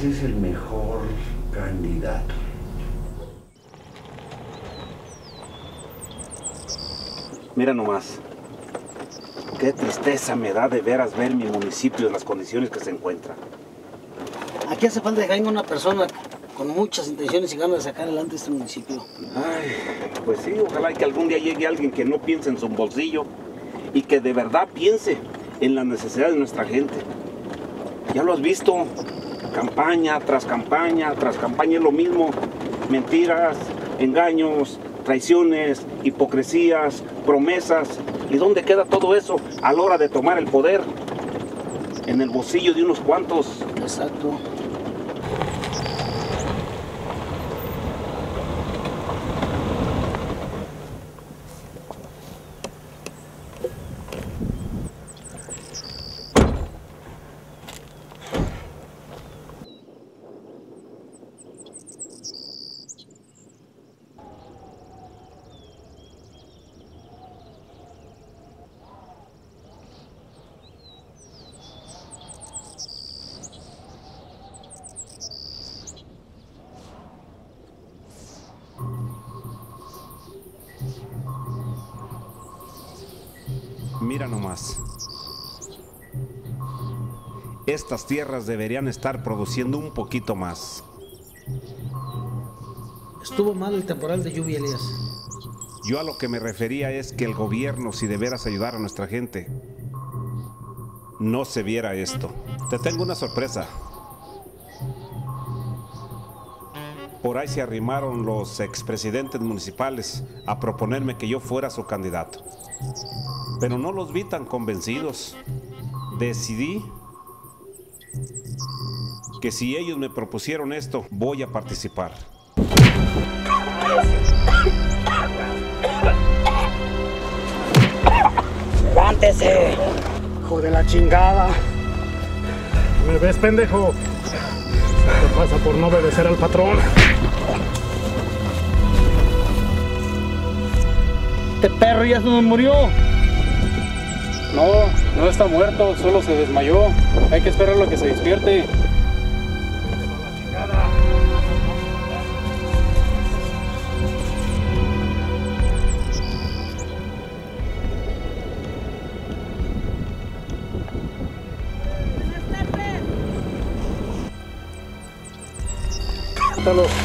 Es el mejor candidato. Mira nomás. Qué tristeza me da de veras ver mi municipio en las condiciones que se encuentra. Aquí hace falta que venga una persona con muchas intenciones y ganas de sacar adelante este municipio. Ay, pues sí, ojalá que algún día llegue alguien que no piense en su bolsillo y que de verdad piense en la necesidad de nuestra gente. Ya lo has visto, campaña tras campaña, tras campaña es lo mismo. Mentiras, engaños, traiciones, hipocresías, promesas. ¿Y dónde queda todo eso a la hora de tomar el poder? En el bolsillo de unos cuantos. Exacto. Mira nomás. Estas tierras deberían estar produciendo un poquito más. Estuvo mal el temporal de lluvia, Elías. Yo a lo que me refería es que el gobierno, si de veras ayudara a nuestra gente, no se viera esto. Te tengo una sorpresa. Por ahí se arrimaron los expresidentes municipales a proponerme que yo fuera su candidato. Pero no los vi tan convencidos. Decidí que si ellos me propusieron esto, voy a participar. ¡Levántese! Hijo de la chingada. ¿Me ves, pendejo? ¿Qué pasa por no obedecer al patrón? Este perro ya se nos murió. No, no está muerto, solo se desmayó. Hay que esperarlo a que se despierte. Levántese,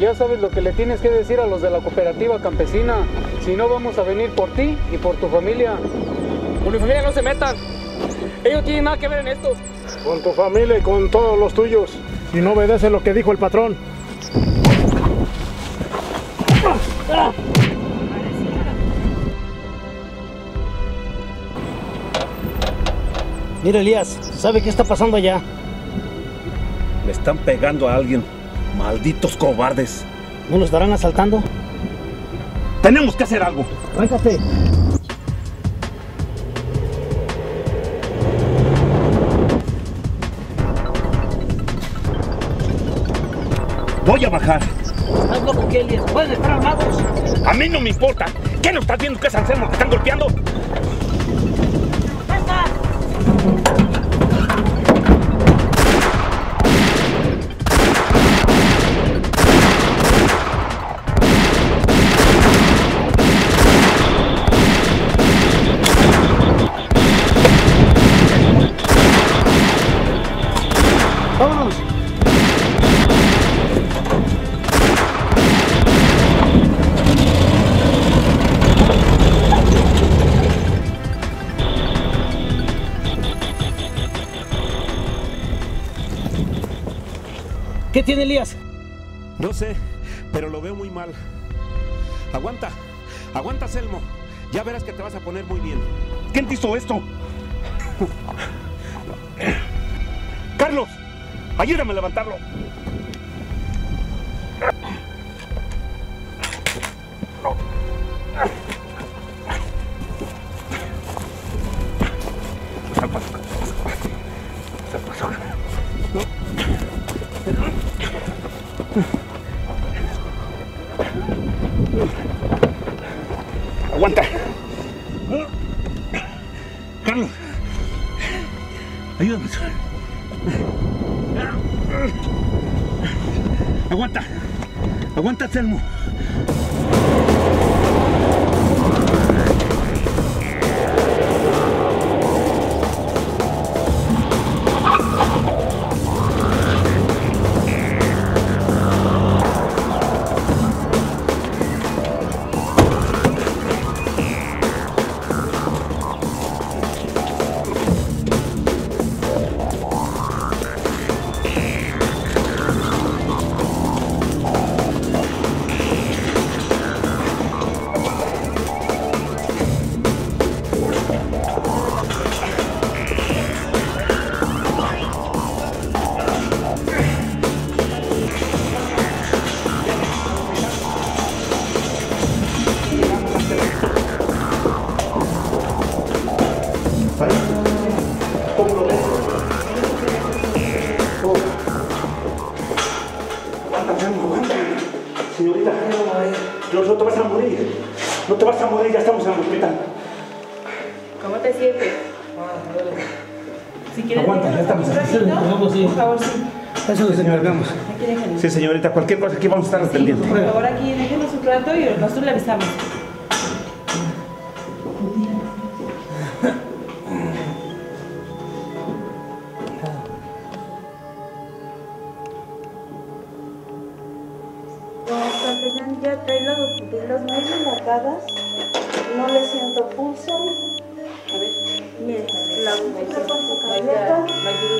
Ya sabes lo que le tienes que decir a los de la cooperativa campesina. Si no, vamos a venir por ti y por tu familia. Con mi familia no se metan. Ellos no tienen nada que ver en esto. Con tu familia y con todos los tuyos. Y no obedece lo que dijo el patrón. Mira, Elías, ¿sabe qué está pasando allá? Le están pegando a alguien. Malditos cobardes. ¿No lo estarán asaltando? Tenemos que hacer algo. Arráncate. Voy a bajar. ¿Estás loco, Elías? ¿Pueden estar armados? A mí no me importa. ¿Qué no estás viendo que es Anselmo que están golpeando? Tiene Elías? No sé, pero lo veo muy mal. Aguanta, aguanta, Selmo. Ya verás que te vas a poner muy bien. ¿Quién te hizo esto? Carlos, ayúdame a levantarlo. Aguanta, Selmo. Aquí déjenme. Sí, señorita, cualquier cosa aquí vamos a estar al pendiente. Por favor, aquí déjenos un rato y nosotros le avisamos. Ya trae las pupilas muy dilatadas, no le siento pulso. A ver. Mire, la pupila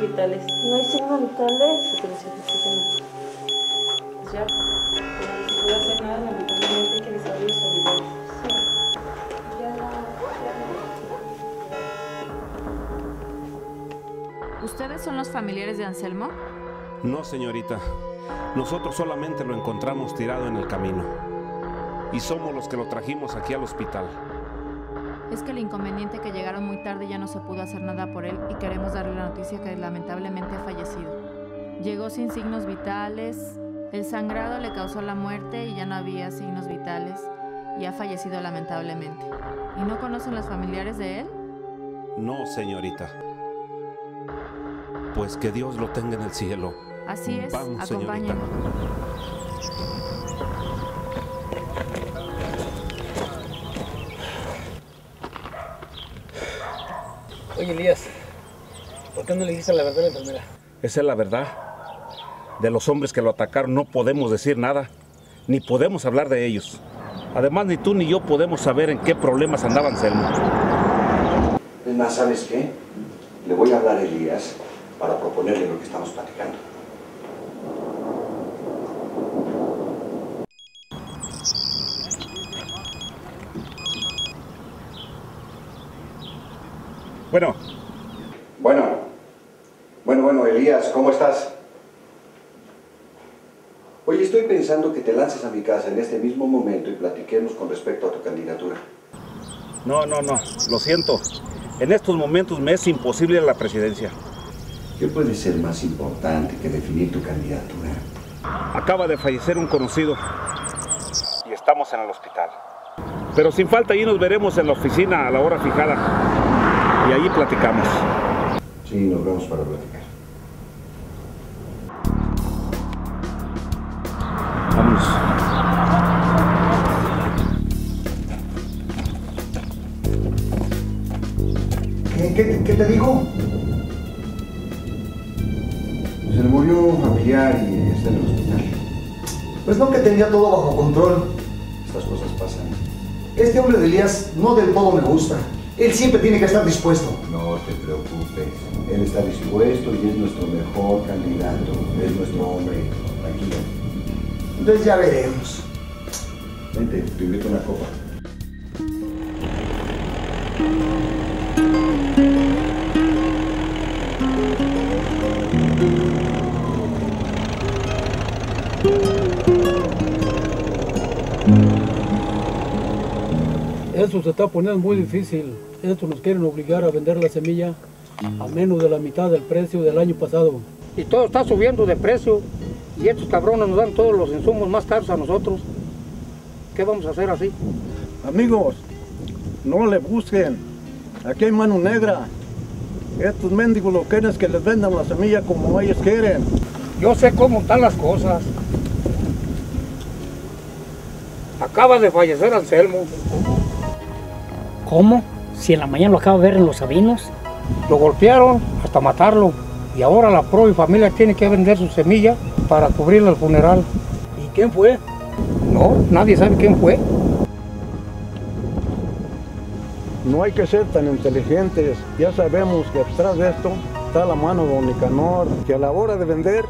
no hay signos vitales. no hay signos vitales. Sí, pero sí, sí, sí, no. Pues ya, no se puede hacer nada, lamentablemente hay que avisar los familiares. Ya no, ya ¿Ustedes son los familiares de Anselmo? No, señorita. Nosotros solamente lo encontramos tirado en el camino. Y somos los que lo trajimos aquí al hospital. Es que el inconveniente que llegaron muy tarde ya no se pudo hacer nada por él y queremos darle la noticia que lamentablemente ha fallecido. Llegó sin signos vitales, el sangrado le causó la muerte y ya no había signos vitales y ha fallecido lamentablemente. ¿Y no conocen los familiares de él? No, señorita. Pues que Dios lo tenga en el cielo. Así es, Vamos, acompáñenme. señorita. Oye, Elías, ¿por qué no le dijiste la verdad a la enfermera? Esa es la verdad. De los hombres que lo atacaron no podemos decir nada, ni podemos hablar de ellos. Además, ni tú ni yo podemos saber en qué problemas andaban Selmo. Es más, ¿sabes qué? Le voy a hablar a Elías para proponerle lo que estamos platicando. Bueno, Bueno, bueno, bueno, Elías, ¿cómo estás? Oye, estoy pensando que te lances a mi casa en este mismo momento y platiquemos con respecto a tu candidatura. no, no, no, lo siento. En estos momentos me es imposible la presidencia. ¿Qué puede ser más importante que definir tu candidatura? Acaba de fallecer un conocido y estamos en el hospital. Pero sin falta, ahí nos veremos en la oficina a la hora fijada y ahí platicamos. Sí, nos vemos para platicar. Vámonos. ¿Qué, qué- qué te digo? Se le murió un familiar y está en el hospital. Pues no que tenía todo bajo control. Estas cosas pasan. Este hombre de Elías no del todo me gusta. Él siempre tiene que estar dispuesto. No te preocupes. Él está dispuesto y es nuestro mejor candidato. Es nuestro hombre. Tranquilo. Entonces ya veremos. Vente, te invito a una copa. Eso se está poniendo muy difícil. Esto nos quieren obligar a vender la semilla a menos de la mitad del precio del año pasado. Y todo está subiendo de precio. Y estos cabrones nos dan todos los insumos más caros a nosotros. ¿Qué vamos a hacer así? Amigos, no le busquen. Aquí hay mano negra. Estos mendigos lo que quieren es que les vendan la semilla como ellos quieren. Yo sé cómo están las cosas. Acaba de fallecer Anselmo. ¿Cómo? Si en la mañana lo acabo de ver en los sabinos. Lo golpearon hasta matarlo. Y ahora la pro y familia tiene que vender su semilla para cubrirle el funeral. ¿Y quién fue? No, nadie sabe quién fue. No hay que ser tan inteligentes. Ya sabemos que detrás de esto está la mano de Don Nicanor, que a la hora de vender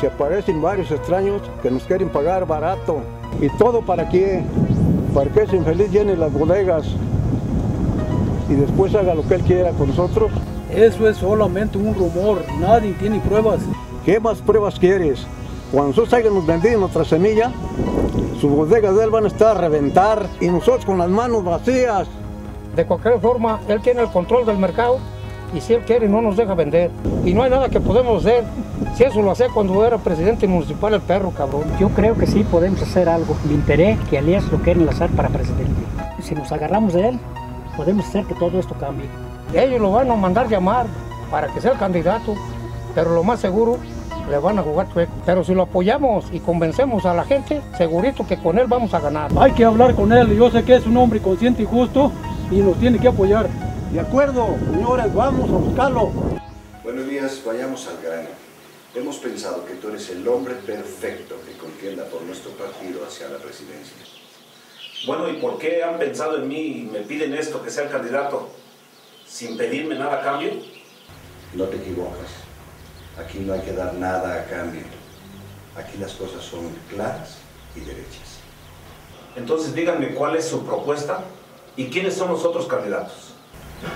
se aparecen varios extraños que nos quieren pagar barato. ¿Y todo para qué? Para que ese infeliz llene las bodegas y después haga lo que él quiera con nosotros. Eso es solamente un rumor. Nadie tiene pruebas. ¿Qué más pruebas quieres? Cuando nosotros hayamos vendido nuestra semilla, sus bodegas de él van a estar a reventar y nosotros con las manos vacías. De cualquier forma, él tiene el control del mercado y si él quiere no nos deja vender. Y no hay nada que podemos hacer. Si eso lo hacía cuando era presidente municipal el perro, cabrón. Yo creo que sí podemos hacer algo. Me enteré que Alias lo quieren lanzar para presidente. Si nos agarramos de él, podemos hacer que todo esto cambie. Ellos lo van a mandar llamar para que sea el candidato, pero lo más seguro le van a jugar chueco. Pero si lo apoyamos y convencemos a la gente, segurito que con él vamos a ganar. Hay que hablar con él. Yo sé que es un hombre consciente y justo y nos tiene que apoyar. De acuerdo, señores, vamos a buscarlo. Bueno, Elías, vayamos al grano. Hemos pensado que tú eres el hombre perfecto que contienda por nuestro partido hacia la presidencia. Bueno, ¿y por qué han pensado en mí y me piden esto, que sea el candidato, sin pedirme nada a cambio? No te equivocas. Aquí no hay que dar nada a cambio. Aquí las cosas son claras y derechas. Entonces díganme cuál es su propuesta y quiénes son los otros candidatos.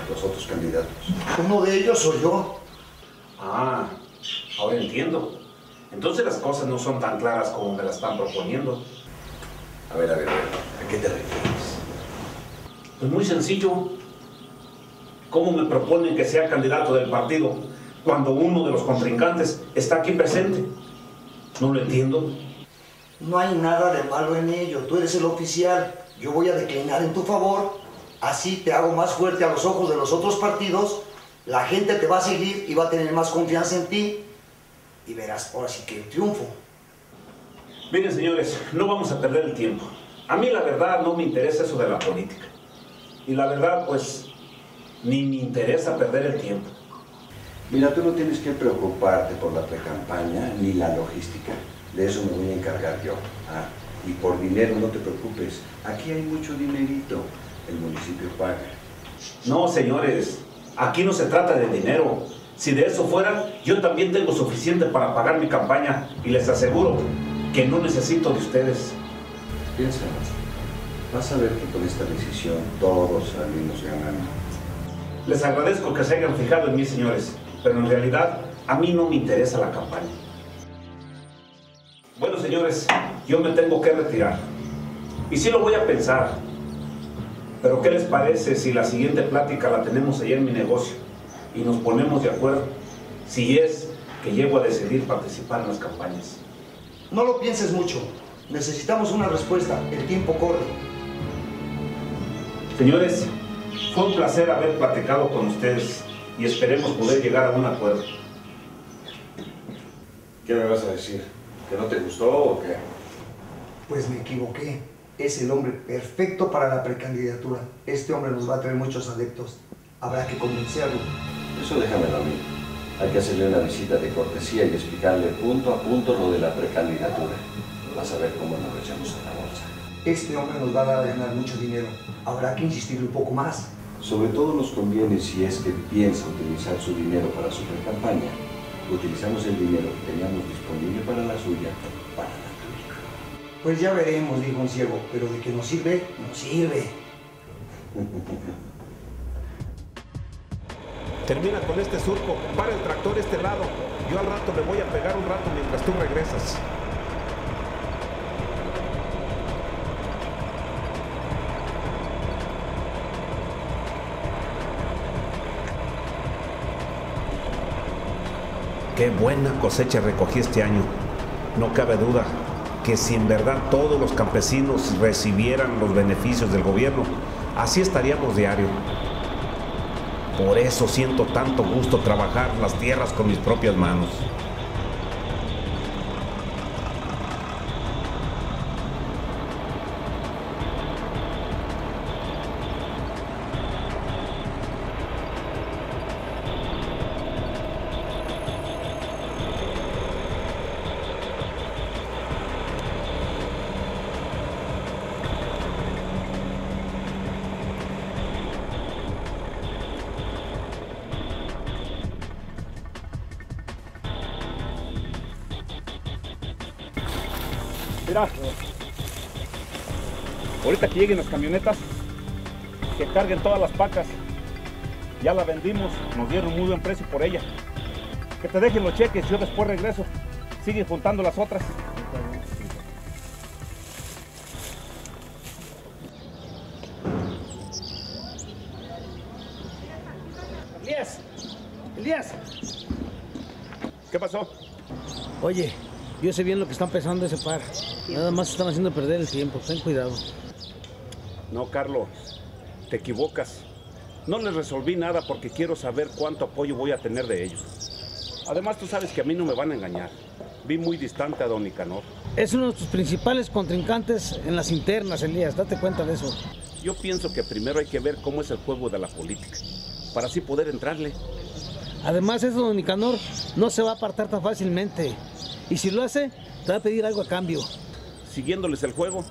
Los otros candidatos. Uno de ellos soy yo. Ah, ahora entiendo. Entonces las cosas no son tan claras como me las están proponiendo. A ver, a ver, a ver. ¿A qué te refieres? Pues muy sencillo. ¿Cómo me proponen que sea candidato del partido cuando uno de los contrincantes está aquí presente? No lo entiendo. No hay nada de malo en ello. Tú eres el oficial. Yo voy a declinar en tu favor. Así te hago más fuerte a los ojos de los otros partidos. La gente te va a seguir y va a tener más confianza en ti. Y verás ahora sí que el triunfo. Miren, señores, no vamos a perder el tiempo. A mí la verdad no me interesa eso de la política. Y la verdad, pues, ni me interesa perder el tiempo. Mira, tú no tienes que preocuparte por la precampaña ni la logística. De eso me voy a encargar yo. Ah, y por dinero no te preocupes. Aquí hay mucho dinerito. El municipio paga. No, señores, aquí no se trata de dinero. Si de eso fuera, yo también tengo suficiente para pagar mi campaña y les aseguro que no necesito de ustedes. Piénsalo. Vas a ver que con esta decisión todos salimos ganando. Les agradezco que se hayan fijado en mí, señores, pero en realidad a mí no me interesa la campaña. Bueno, señores, yo me tengo que retirar. Y sí lo voy a pensar. Pero ¿qué les parece si la siguiente plática la tenemos allá en mi negocio y nos ponemos de acuerdo si es que llego a decidir participar en las campañas? No lo pienses mucho. Necesitamos una respuesta. El tiempo corre. Señores, fue un placer haber platicado con ustedes y esperemos poder llegar a un acuerdo. ¿Qué me vas a decir? ¿Que no te gustó o qué? Pues me equivoqué. Es el hombre perfecto para la precandidatura. Este hombre nos va a traer muchos adeptos. Habrá que convencerlo. Eso déjamelo a mí. Hay que hacerle una visita de cortesía y explicarle punto a punto lo de la precandidatura. Vas a ver cómo nos echamos a la bolsa. Este hombre nos va a dar a ganar mucho dinero. Habrá que insistir un poco más. Sobre todo nos conviene si es que piensa utilizar su dinero para su campaña. Utilizamos el dinero que teníamos disponible para la suya, para la tuya. Pues ya veremos, dijo un ciego, pero de que nos sirve, nos sirve. Termina con este surco, para el tractor este lado. Yo al rato le voy a pegar un rato mientras tú regresas. Qué buena cosecha recogí este año. No cabe duda que si en verdad todos los campesinos recibieran los beneficios del gobierno, así estaríamos diario. Por eso siento tanto gusto trabajar las tierras con mis propias manos. Mira, ahorita que lleguen las camionetas, que carguen todas las pacas. Ya la vendimos, nos dieron muy buen precio por ella. Que te dejen los cheques, yo después regreso. Sigue juntando las otras. Elías, Elías. ¿Qué pasó? Oye, yo sé bien lo que están pensando ese par. Nada más están haciendo perder el tiempo. Ten cuidado. No, Carlos, te equivocas. No les resolví nada porque quiero saber cuánto apoyo voy a tener de ellos. Además, tú sabes que a mí no me van a engañar. Vi muy distante a Don Nicanor. Es uno de tus principales contrincantes en las internas, Elías. Date cuenta de eso. Yo pienso que primero hay que ver cómo es el juego de la política, para así poder entrarle. Además, eso, don Nicanor, no se va a apartar tan fácilmente. Y si lo hace, te va a pedir algo a cambio. Siguiéndoles el juego,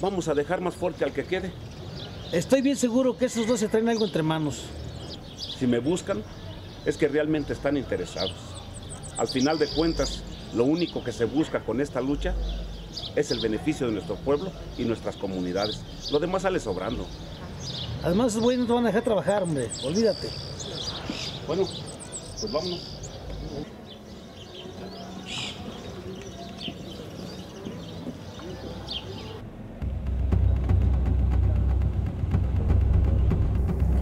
vamos a dejar más fuerte al que quede. Estoy bien seguro que esos dos se traen algo entre manos. Si me buscan, es que realmente están interesados. Al final de cuentas, lo único que se busca con esta lucha es el beneficio de nuestro pueblo y nuestras comunidades. Lo demás sale sobrando. Además, esos güeyes no te van a dejar trabajar, hombre. Olvídate. Bueno, pues vámonos.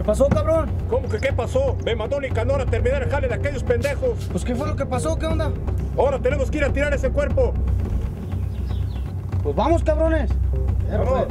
Pasó, cabrón? ¿Cómo que qué pasó? Me mandó Nicanor a terminar el jale de aquellos pendejos. Pues, ¿qué fue lo que pasó? ¿Qué onda? Ahora tenemos que ir a tirar ese cuerpo. Pues vamos, cabrones. Vamos.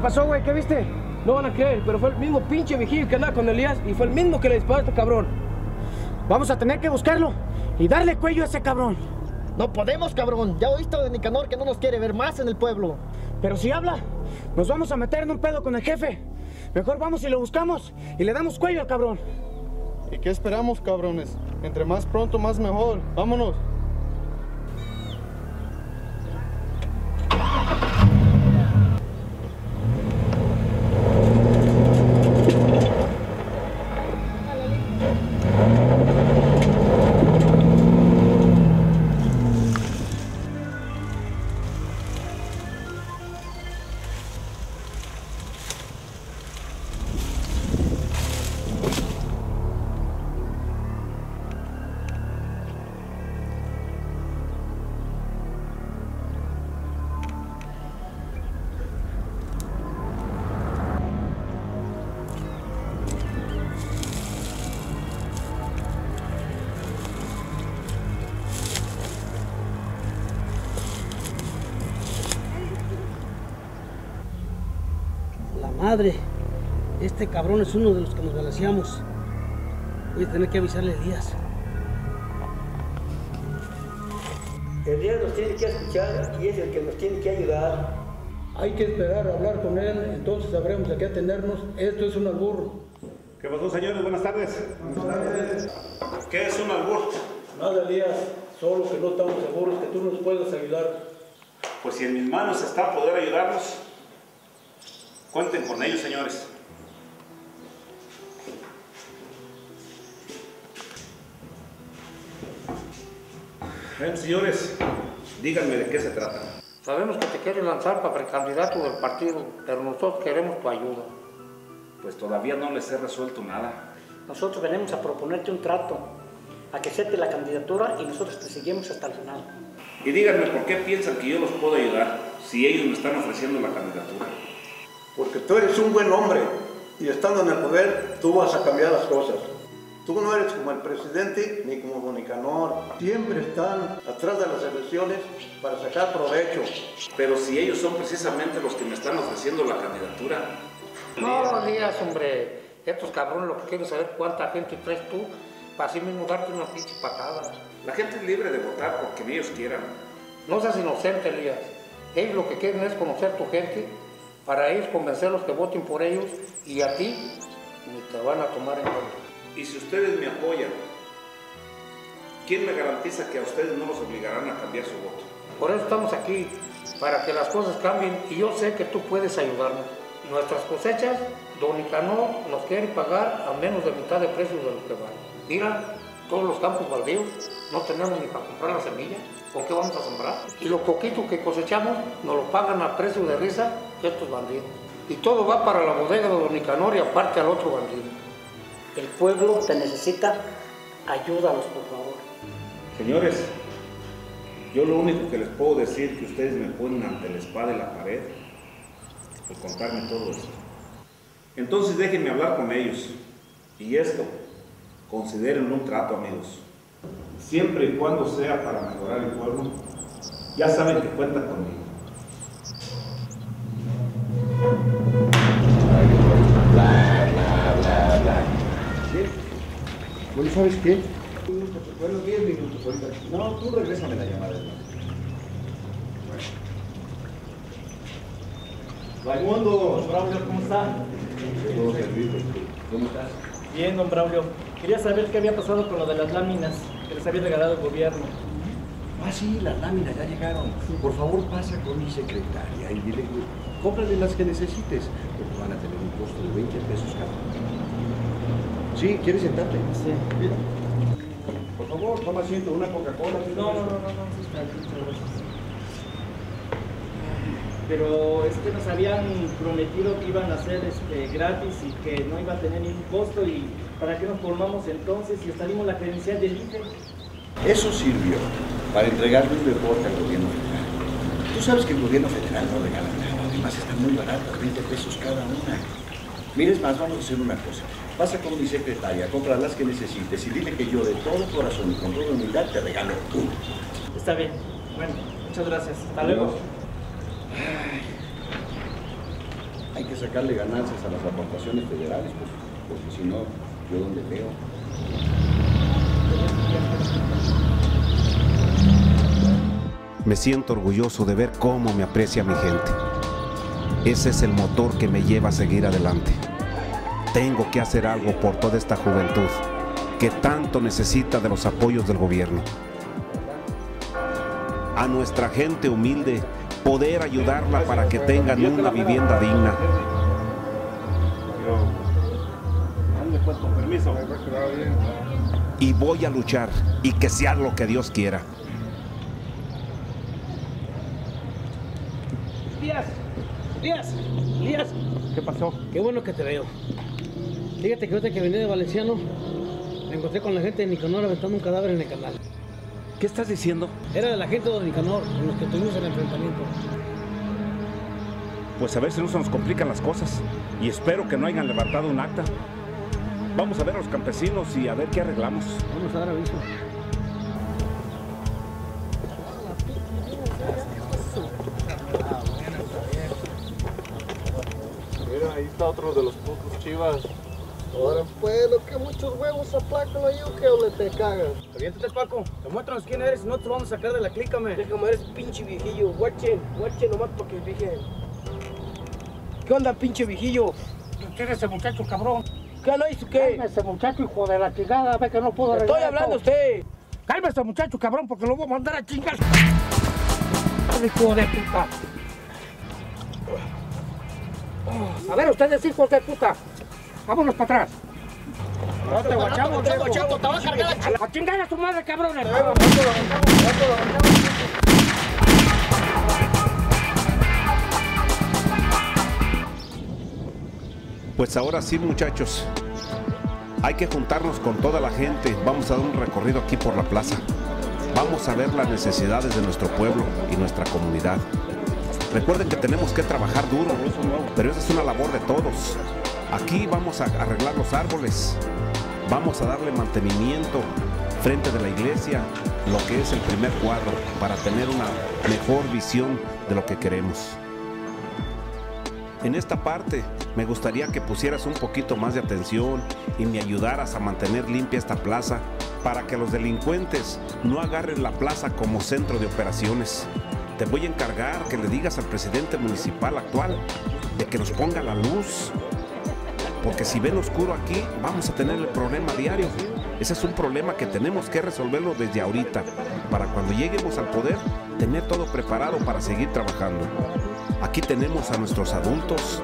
¿Qué pasó, güey? ¿Qué viste? No van a creer, pero fue el mismo pinche vigil que andaba con Elías y fue el mismo que le disparó a este cabrón. Vamos a tener que buscarlo y darle cuello a ese cabrón. No podemos, cabrón. Ya oíste de Nicanor que no nos quiere ver más en el pueblo. Pero si habla, nos vamos a meter en un pedo con el jefe. Mejor vamos y lo buscamos y le damos cuello al cabrón. ¿Y qué esperamos, cabrones? Entre más pronto, más mejor. Vámonos. Este cabrón es uno de los que nos balaseamos. Voy a tener que avisarle a Elías. Elías nos tiene que escuchar y es el que nos tiene que ayudar. Hay que esperar a hablar con él, entonces sabremos a qué atendernos. Esto es un albur. ¿Qué pasó, señores? Buenas tardes. ¿Qué es un albur? Nada, Elías, solo que no estamos seguros que tú nos puedas ayudar. Pues si en mis manos está poder ayudarnos, cuenten con ellos, señores. Señores, díganme de qué se trata. Sabemos que te quieres lanzar para precandidato del partido, pero nosotros queremos tu ayuda. Pues todavía no les he resuelto nada. Nosotros venimos a proponerte un trato, a que acepte la candidatura y nosotros te seguimos hasta el final. Y díganme por qué piensan que yo los puedo ayudar si ellos me están ofreciendo la candidatura. Porque tú eres un buen hombre y estando en el poder tú vas a cambiar las cosas. Tú no eres como el presidente ni como Don Nicanor. Siempre están atrás de las elecciones para sacar provecho. Pero si ellos son precisamente los que me están ofreciendo la candidatura. No, Elías, hombre. Estos cabrones lo que quieren saber cuánta gente traes tú para así mismo darte una pinche patada. La gente es libre de votar por quien ellos quieran. No seas inocente, Elías. Ellos lo que quieren es conocer tu gente para ellos convencerlos que voten por ellos y a ti ni te van a tomar en cuenta. Y si ustedes me apoyan, ¿quién me garantiza que a ustedes no los obligarán a cambiar su voto? Por eso estamos aquí, para que las cosas cambien y yo sé que tú puedes ayudarnos. Nuestras cosechas, Don Nicanor nos quiere pagar a menos de mitad de precio de lo que vale. Mira, todos los campos baldíos, no tenemos ni para comprar la semilla, ¿con qué vamos a sembrar? Y lo poquito que cosechamos nos lo pagan a precio de risa estos bandidos. Y todo va para la bodega de Don Nicanor y aparte al otro bandido. El pueblo te necesita, ayúdalos por favor. Señores, yo lo único que les puedo decir que ustedes me ponen ante la espada y la pared por contarme todo esto. Entonces déjenme hablar con ellos. Y esto, consideren un trato, amigos. Siempre y cuando sea para mejorar el pueblo, ya saben que cuentan conmigo. Bueno, ¿sabes qué? Bueno, 10 minutos ahorita. No, tú regrésame la llamada. Raimundo, don Braulio, ¿cómo está? Todo servido. ¿Cómo estás? Bien, don Braulio. Quería saber qué había pasado con lo de las láminas que les había regalado el gobierno. Ah, sí, las láminas ya llegaron. Por favor, pasa con mi secretaria y dile, cómprale las que necesites, porque van a tener un costo de 20 pesos cada una. Sí, ¿quieres sentarte? Sí. Mira. Por favor, toma asiento, una Coca-Cola. No, no, no, no, no, gracias. Pero es que nos habían prometido que iban a ser este, gratis y que no iba a tener ningún costo y ¿para qué nos formamos entonces y salimos la credencial del IFE? Eso sirvió para entregarle un reporte al gobierno federal. Tú sabes que el gobierno federal no regala nada, además están muy baratas, 20 pesos cada una. Mires más, vamos a hacer una cosa. Pasa con mi secretaria, compra las que necesites y dile que yo de todo corazón y con toda humildad te regalo uno. Está bien. Bueno, muchas gracias. Hasta luego. Ay, hay que sacarle ganancias a las aportaciones federales, pues, porque si no, yo donde veo. Me siento orgulloso de ver cómo me aprecia mi gente. Ese es el motor que me lleva a seguir adelante. Tengo que hacer algo por toda esta juventud que tanto necesita de los apoyos del gobierno. A nuestra gente humilde, poder ayudarla para que tengan una vivienda digna. Y voy a luchar y que sea lo que Dios quiera. Elías, Elías, Elías. ¿Qué pasó? Qué bueno que te veo. Fíjate que ahorita que venía de Valenciano, me encontré con la gente de Nicanor aventando un cadáver en el canal. ¿Qué estás diciendo? Era de la gente de Nicanor, con los que tuvimos el enfrentamiento. Pues a ver si no se nos complican las cosas. Y espero que no hayan levantado un acta. Vamos a ver a los campesinos y a ver qué arreglamos. Vamos a dar aviso. Mira, ahí está otro de los putos chivas. Ahora pues, lo que muchos huevos aplacan o que o le te cagas. Aviéntate, Paco. Demuéstranos quién eres, no te lo vamos a sacar de la clica, me. Déjame, eres pinche viejillo. Guachen, guachen nomás para que fijen. ¿Qué onda, pinche viejillo? ¿Quién es ese muchacho, cabrón? ¿Qué no hizo qué? Cálmese, muchacho, hijo de la chingada, ve que no puedo Estoy arreglar hablando a esto. usted. Cálmese, muchacho, cabrón, porque lo voy a mandar a chingar. Hijo de puta. A ver, ustedes, hijos de puta. Vámonos para atrás. No te guachamos, te guachamos, te va a cargar la A chingar a su madre, cabrones. Pues ahora sí, muchachos. Hay que juntarnos con toda la gente. Vamos a dar un recorrido aquí por la plaza. Vamos a ver las necesidades de nuestro pueblo y nuestra comunidad. Recuerden que tenemos que trabajar duro, pero esa es una labor de todos. Aquí vamos a arreglar los árboles. Vamos a darle mantenimiento frente de la iglesia, lo que es el primer cuadro, para tener una mejor visión de lo que queremos. En esta parte me gustaría que pusieras un poquito más de atención y me ayudaras a mantener limpia esta plaza para que los delincuentes no agarren la plaza como centro de operaciones. Te voy a encargar que le digas al presidente municipal actual de que nos ponga la luz. Porque si ven oscuro aquí, vamos a tener el problema diario. Ese es un problema que tenemos que resolverlo desde ahorita, para cuando lleguemos al poder, tener todo preparado para seguir trabajando. Aquí tenemos a nuestros adultos,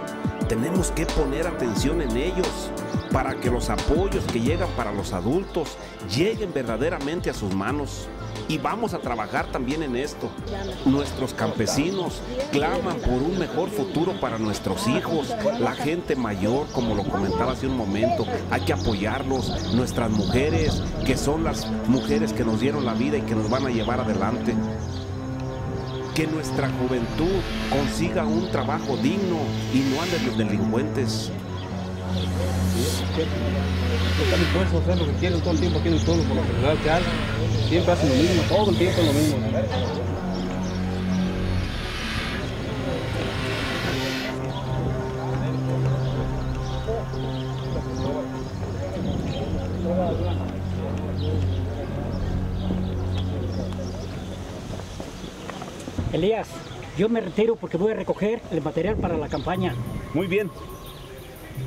tenemos que poner atención en ellos para que los apoyos que llegan para los adultos lleguen verdaderamente a sus manos. Y vamos a trabajar también en esto. Nuestros campesinos claman por un mejor futuro para nuestros hijos, la gente mayor, como lo comentaba hace un momento. Hay que apoyarlos, nuestras mujeres, que son las mujeres que nos dieron la vida y que nos van a llevar adelante que nuestra juventud consiga un trabajo digno y no anden los delincuentes. Están dispuestos a hacer lo que quieren todo el tiempo aquí en el pueblo, por lo general que hay. Siempre hacen lo mismo, todo el tiempo es lo mismo. Elías, yo me retiro porque voy a recoger el material para la campaña. Muy bien.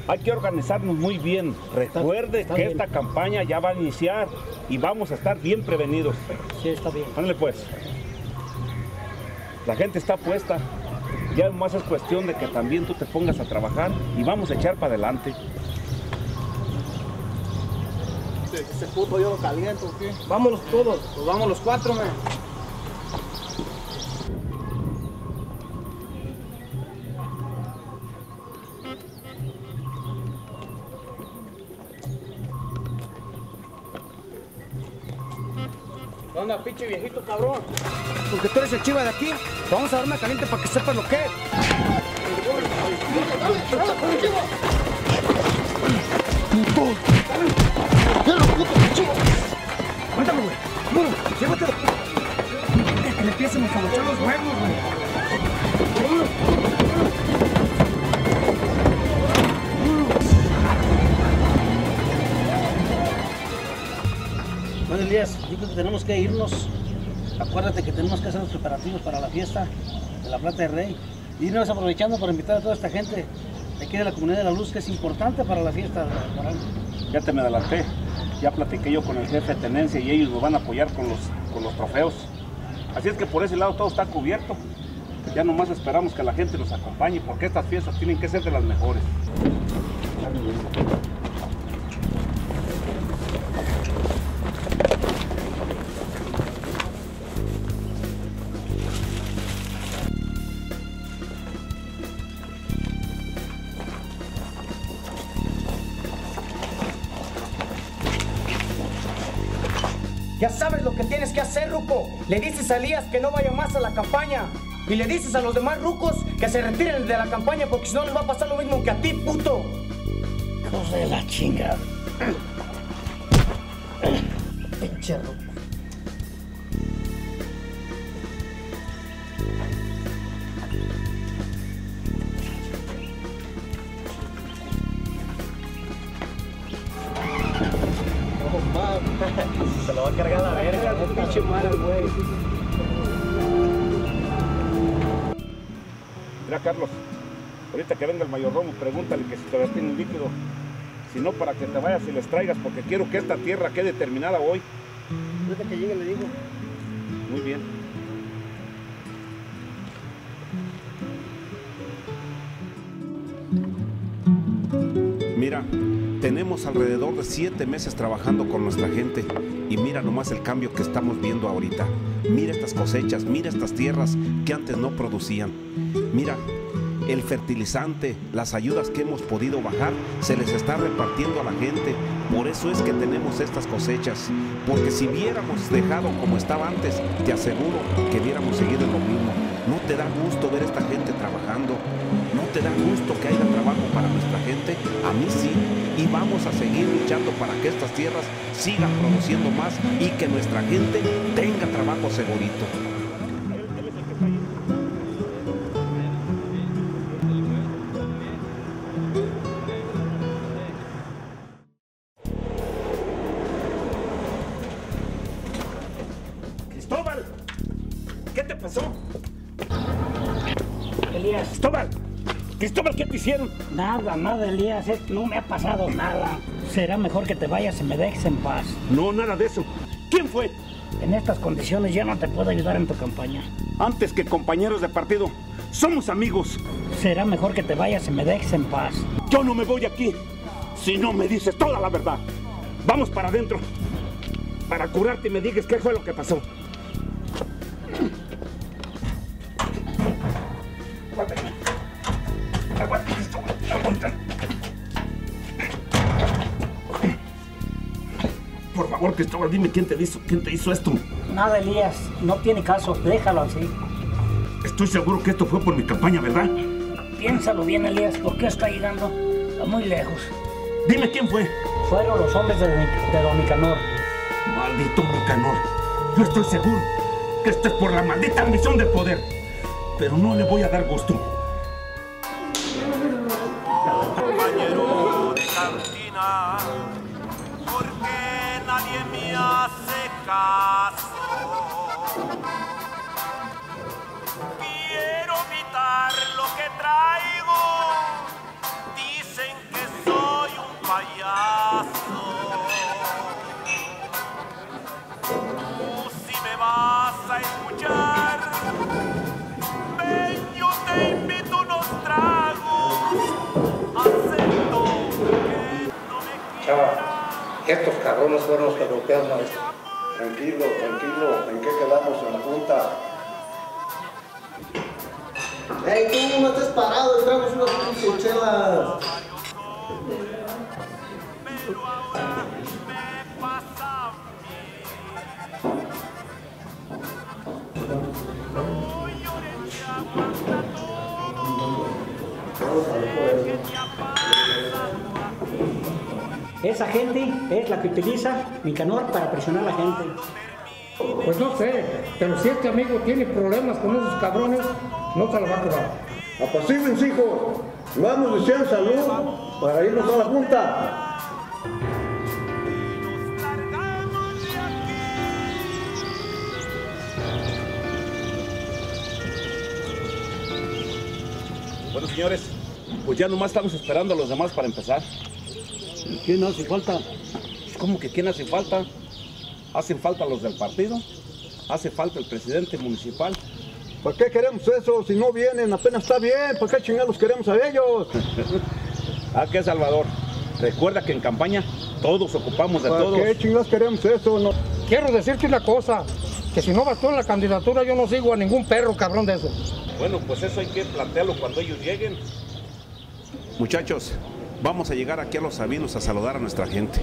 Hay que organizarnos muy bien. Recuerde está que bien. esta campaña ya va a iniciar y vamos a estar bien prevenidos. Sí, está bien. Ándale pues. La gente está puesta. Ya más es cuestión de que también tú te pongas a trabajar y vamos a echar para adelante. Ese puto yo lo caliento, ¿o ¿qué? Vámonos todos, pues vamos los cuatro, me. Onda, pinche viejito cabrón? Porque tú eres el chiva de aquí, vamos a dar una caliente para que sepas lo que es. Cuéntame, güey. Llévatelo. Que le empiecen a los huevos, güey. Elías, que tenemos que irnos. Acuérdate que tenemos que hacer los preparativos para la fiesta de la Plata de Rey. Y irnos aprovechando para invitar a toda esta gente de aquí de la Comunidad de la Luz, que es importante para la fiesta electoral. Ya te me adelanté. Ya platiqué yo con el jefe de tenencia y ellos nos van a apoyar con los, con los trofeos. Así es que por ese lado todo está cubierto. Ya nomás esperamos que la gente nos acompañe porque estas fiestas tienen que ser de las mejores. Tienes que hacer, Ruco. Le dices a Elías que no vaya más a la campaña. Y le dices a los demás rucos que se retiren de la campaña porque si no les va a pasar lo mismo que a ti, puto. Hijos de la chinga. Pinche ruco. Pregúntale que si todavía tiene un líquido. Si no, para que te vayas y les traigas, porque quiero que esta tierra quede terminada hoy. Ahorita que llegue le digo. Muy bien. Mira, tenemos alrededor de siete meses trabajando con nuestra gente y mira nomás el cambio que estamos viendo ahorita. Mira estas cosechas, mira estas tierras que antes no producían. Mira, el fertilizante, las ayudas que hemos podido bajar, se les está repartiendo a la gente. Por eso es que tenemos estas cosechas. Porque si hubiéramos dejado como estaba antes, te aseguro que hubiéramos seguido en lo mismo. ¿No te da gusto ver a esta gente trabajando? ¿No te da gusto que haya trabajo para nuestra gente? A mí sí. Y vamos a seguir luchando para que estas tierras sigan produciendo más y que nuestra gente tenga trabajo segurito. Nada, nada, Elías. No me ha pasado nada. Será mejor que te vayas y me dejes en paz. No, nada de eso. ¿Quién fue? En estas condiciones ya no te puedo ayudar en tu campaña. Antes que compañeros de partido, somos amigos. Será mejor que te vayas y me dejes en paz. Yo no me voy aquí si no me dices toda la verdad. Vamos para adentro. Para curarte y me digas qué fue lo que pasó. Cristóbal, dime quién te hizo, quién te hizo esto. Nada, Elías. No tiene caso. Déjalo así. Estoy seguro que esto fue por mi campaña, ¿verdad? Piénsalo bien, Elías. ¿Por qué está llegando a muy lejos? Dime quién fue. Fueron los hombres de, de Don Nicanor. Maldito Nicanor. Yo estoy seguro que esto es por la maldita ambición del poder. Pero no le voy a dar gusto. A. Tranquilo, tranquilo. ¿En qué quedamos en la junta? ¡Ey, tú no estés parado! Entramos unas pinches chelas. Esa gente es la que utiliza Nicanor para presionar a la gente. Pues no sé, pero si este amigo tiene problemas con esos cabrones, no se lo va a acabar. Apacíguense, hijos. Vamos desean salud para irnos a la junta. Bueno, señores, pues ya nomás estamos esperando a los demás para empezar. ¿Quién hace falta? ¿Cómo que quién hace falta? Hacen falta los del partido, hace falta el presidente municipal. ¿Para qué queremos eso? Si no vienen, apenas está bien. ¿Para qué chingados queremos a ellos? ¿A qué, Salvador? Recuerda que en campaña todos ocupamos de ¿Para todos. qué chingados queremos eso? No. Quiero decirte una cosa, que si no vas tú en la candidatura, yo no sigo a ningún perro cabrón de esos. Bueno, pues eso hay que plantearlo cuando ellos lleguen. Muchachos, vamos a llegar aquí a los Sabinos a saludar a nuestra gente.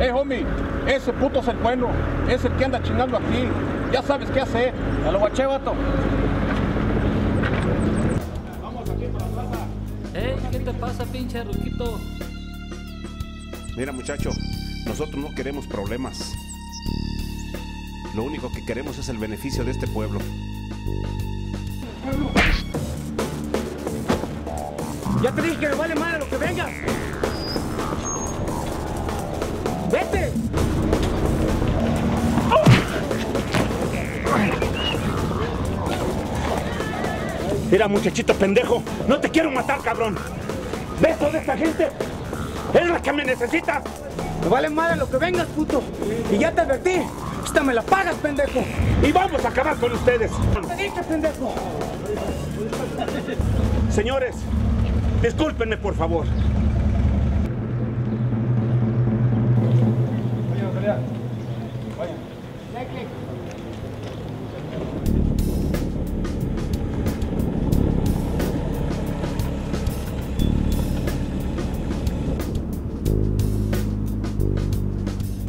Eh, homie, ese puto es el bueno, es el que anda chingando aquí. Ya sabes qué hacer. Ya lo guaché, vato. Ey, ¿qué te pasa, pinche ruquito? Mira muchacho, nosotros no queremos problemas. Lo único que queremos es el beneficio de este pueblo. Ya te dije que me vale madre lo que venga. ¡Vete! Mira, muchachito pendejo, no te quiero matar, cabrón. ¿Ves toda esta gente? ¡Es la que me necesita! Me vale madre lo que vengas, puto. Y ya te advertí. Esta me la pagas, pendejo. Y vamos a acabar con ustedes. ¿Qué pendejo? Señores, discúlpenme, por favor.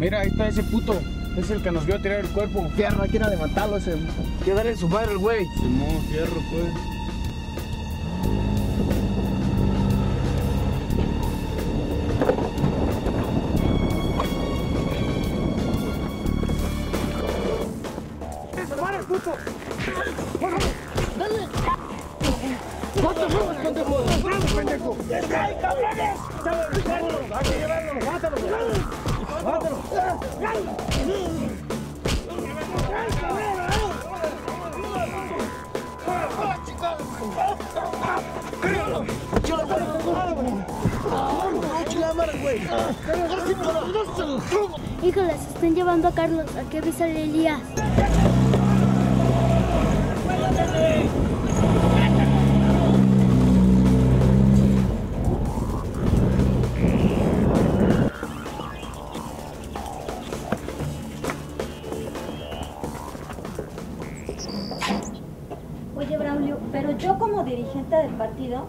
Mira, ahí está ese puto. Es el que nos vio tirar el cuerpo. Fierro, hay que ir a levantarlo ese. Hay que darle su madre al güey. Simón, fierro, pues. Híjole, se están llevando a Carlos. ¿A qué avisa Elías?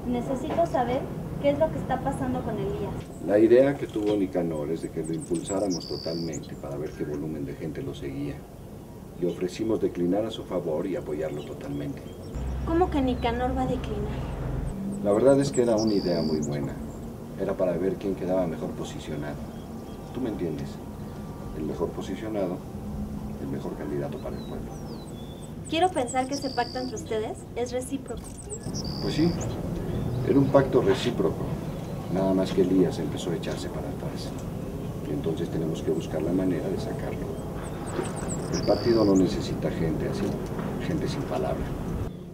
Necesito saber qué es lo que está pasando con Elías. La idea que tuvo Nicanor es de que lo impulsáramos totalmente para ver qué volumen de gente lo seguía. Le ofrecimos declinar a su favor y apoyarlo totalmente. ¿Cómo que Nicanor va a declinar? La verdad es que era una idea muy buena. Era para ver quién quedaba mejor posicionado. ¿Tú me entiendes? El mejor posicionado, el mejor candidato para el pueblo. Quiero pensar que ese pacto entre ustedes es recíproco. Pues sí, era un pacto recíproco. Nada más que Elías empezó a echarse para atrás. Y entonces tenemos que buscar la manera de sacarlo. El partido no necesita gente así, gente sin palabra.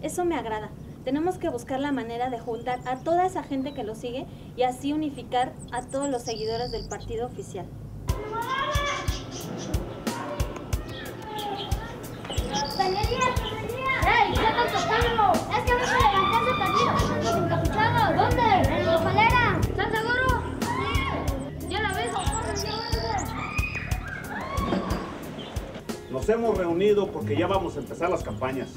Eso me agrada. Tenemos que buscar la manera de juntar a toda esa gente que lo sigue y así unificar a todos los seguidores del partido oficial. ¡Ey! ¿Estás seguro? Sí. ¡Ya! Nos hemos reunido porque ya vamos a empezar las campañas.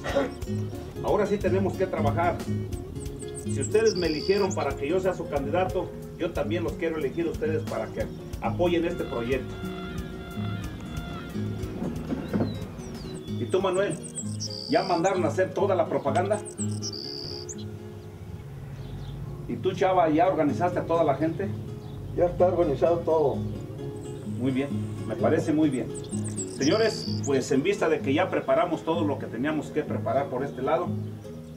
Ahora sí tenemos que trabajar. Si ustedes me eligieron para que yo sea su candidato, yo también los quiero elegir ustedes para que apoyen este proyecto. ¿Y tú, Manuel? ¿Ya mandaron a hacer toda la propaganda? ¿Y tú, Chava, ya organizaste a toda la gente? Ya está organizado todo. Muy bien, me parece muy bien. Señores, pues en vista de que ya preparamos todo lo que teníamos que preparar por este lado,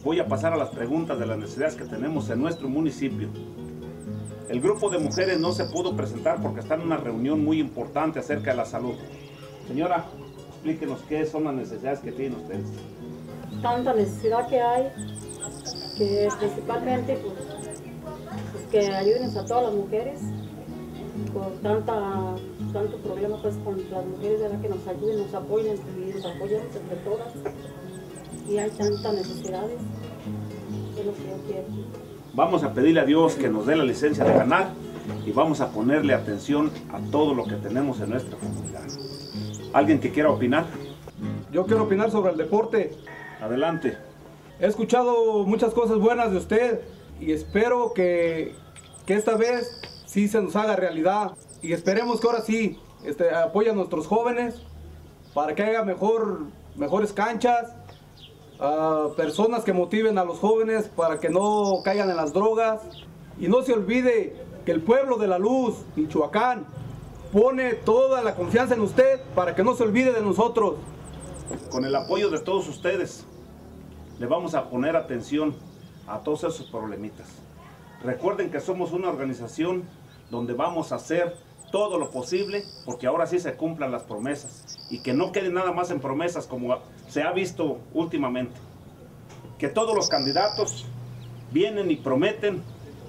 voy a pasar a las preguntas de las necesidades que tenemos en nuestro municipio. El grupo de mujeres no se pudo presentar porque está en una reunión muy importante acerca de la salud. Señora, explíquenos qué son las necesidades que tienen ustedes. tanta necesidad que hay, que principalmente pues, que ayuden a todas las mujeres, por tanta, tanto problema pues con las mujeres, ¿verdad? que nos ayuden, nos apoyen y nos apoyen entre todas. Y hay tantas necesidades, es lo que yo quiero. Vamos a pedirle a Dios que nos dé la licencia de ganar y vamos a ponerle atención a todo lo que tenemos en nuestra comunidad. ¿Alguien que quiera opinar? Yo quiero opinar sobre el deporte. Adelante. He escuchado muchas cosas buenas de usted y espero que, que esta vez sí se nos haga realidad. Y esperemos que ahora sí este, apoye a nuestros jóvenes para que haya mejor, mejores canchas, a personas que motiven a los jóvenes para que no caigan en las drogas. Y no se olvide que el pueblo de la luz, Michoacán, pone toda la confianza en usted para que no se olvide de nosotros. Con el apoyo de todos ustedes, le vamos a poner atención a todos esos problemitas. Recuerden que somos una organización donde vamos a hacer todo lo posible porque ahora sí se cumplan las promesas y que no quede nada más en promesas como se ha visto últimamente. que todos los candidatos vienen y prometen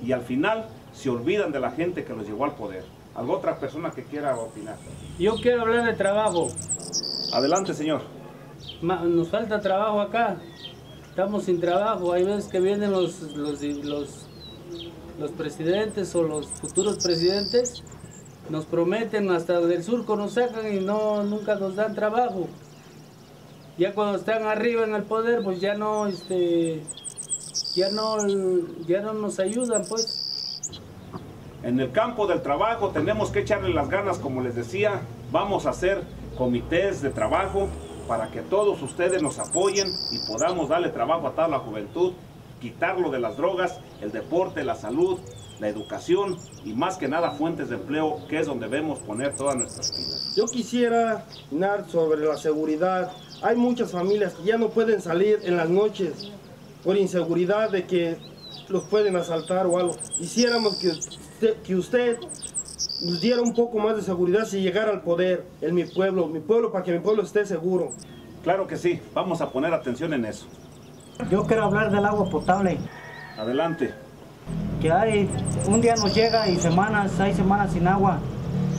y al final se olvidan de la gente que los llevó al poder. ¿Alguna otra persona que quiera opinar? Yo quiero hablar de trabajo. Adelante, señor. Ma- Nos falta trabajo acá. Estamos sin trabajo. Hay veces que vienen los, los, los, presidentes o los futuros presidentes, nos prometen hasta del surco nos sacan y no nunca nos dan trabajo. Ya cuando están arriba en el poder, pues ya no, este, ya no, ya no nos ayudan, pues. En el campo del trabajo tenemos que echarle las ganas, como les decía, vamos a hacer comités de trabajo para que todos ustedes nos apoyen y podamos darle trabajo a toda la juventud, quitarlo de las drogas, el deporte, la salud, la educación y más que nada fuentes de empleo, que es donde debemos poner todas nuestras pilas. Yo quisiera opinar sobre la seguridad. Hay muchas familias que ya no pueden salir en las noches por inseguridad de que los pueden asaltar o algo. Quisiéramos que usted, que usted nos diera un poco más de seguridad si llegara al poder en mi pueblo, mi pueblo para que mi pueblo esté seguro. Claro que sí, vamos a poner atención en eso. Yo quiero hablar del agua potable. Adelante. Que hay, un día nos llega y semanas, hay semanas sin agua.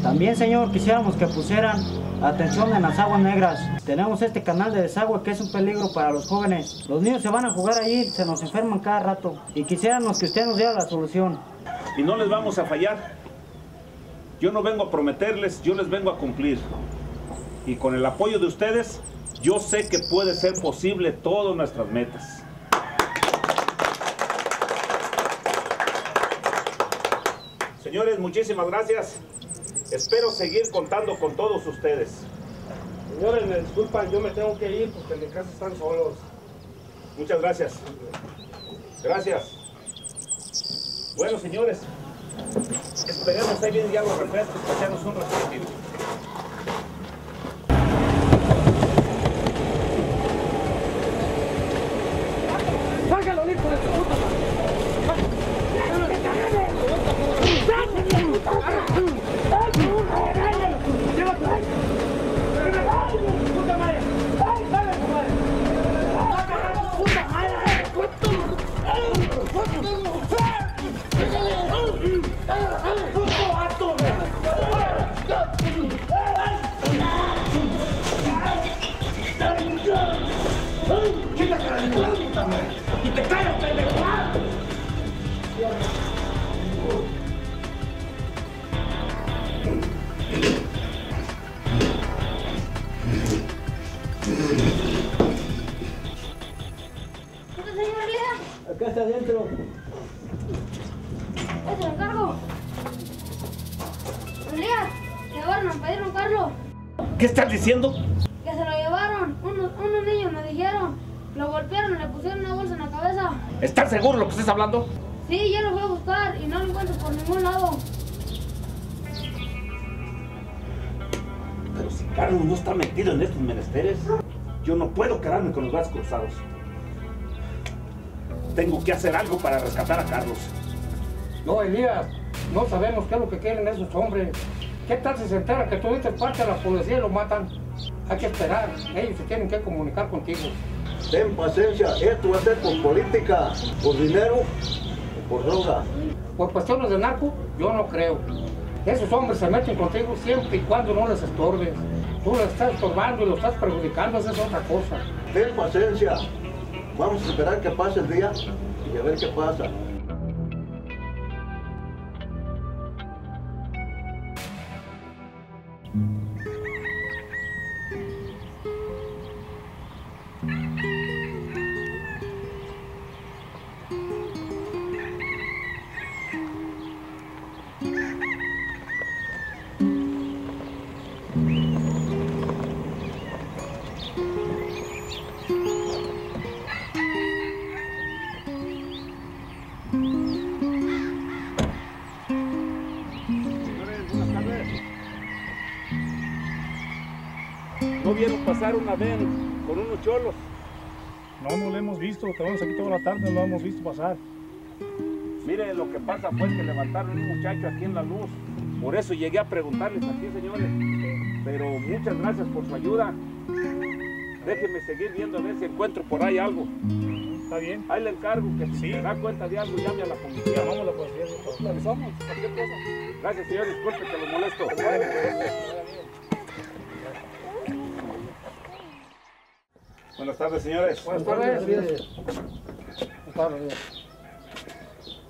También, señor, quisiéramos que pusieran atención en las aguas negras. Tenemos este canal de desagüe que es un peligro para los jóvenes. Los niños se van a jugar allí, se nos enferman cada rato. Y quisiéramos que usted nos diera la solución. Y no les vamos a fallar. Yo no vengo a prometerles, yo les vengo a cumplir. Y con el apoyo de ustedes, yo sé que puede ser posible todas nuestras metas. Señores, muchísimas gracias. Espero seguir contando con todos ustedes. Señores, me disculpan, yo me tengo que ir porque en mi casa están solos. Muchas gracias. Gracias. Bueno, señores, esperemos ahí vienen ya los refrescos echarnos un ratito. Diciendo? Que se lo llevaron. Unos, unos niños me dijeron. Lo golpearon y le pusieron una bolsa en la cabeza. ¿Estás seguro de lo que estás hablando? Sí, yo lo voy a buscar y no lo encuentro por ningún lado. Pero si Carlos no está metido en estos menesteres, yo no puedo quedarme con los brazos cruzados. Tengo que hacer algo para rescatar a Carlos. No, Elías, no sabemos qué es lo que quieren esos hombres. ¿Qué tal si se entera que tú diste parte a la policía y lo matan? Hay que esperar, ellos se tienen que comunicar contigo. Ten paciencia, esto va a ser por política, por dinero o por droga. Por cuestiones de narco, yo no creo. Esos hombres se meten contigo siempre y cuando no les estorbes. Tú les estás estorbando y lo estás perjudicando, esa es otra cosa. Ten paciencia. Vamos a esperar que pase el día y a ver qué pasa. Una vez con unos cholos? No, no lo hemos visto. Tenemos aquí toda la tarde, no lo hemos visto pasar. Mire, lo que pasa fue que levantaron un muchacho aquí en la luz. Por eso llegué a preguntarles aquí, señores. Pero muchas gracias por su ayuda. Déjenme seguir viendo a ver si encuentro por ahí algo. Está bien. Ahí le encargo que si se da cuenta de algo, llame a la policía. Llamamos a la policía. Le avisamos, cualquier cosa. Gracias, señor. Disculpe que lo molesto. Buenas tardes, señores. Buenas tardes. Buenas tardes.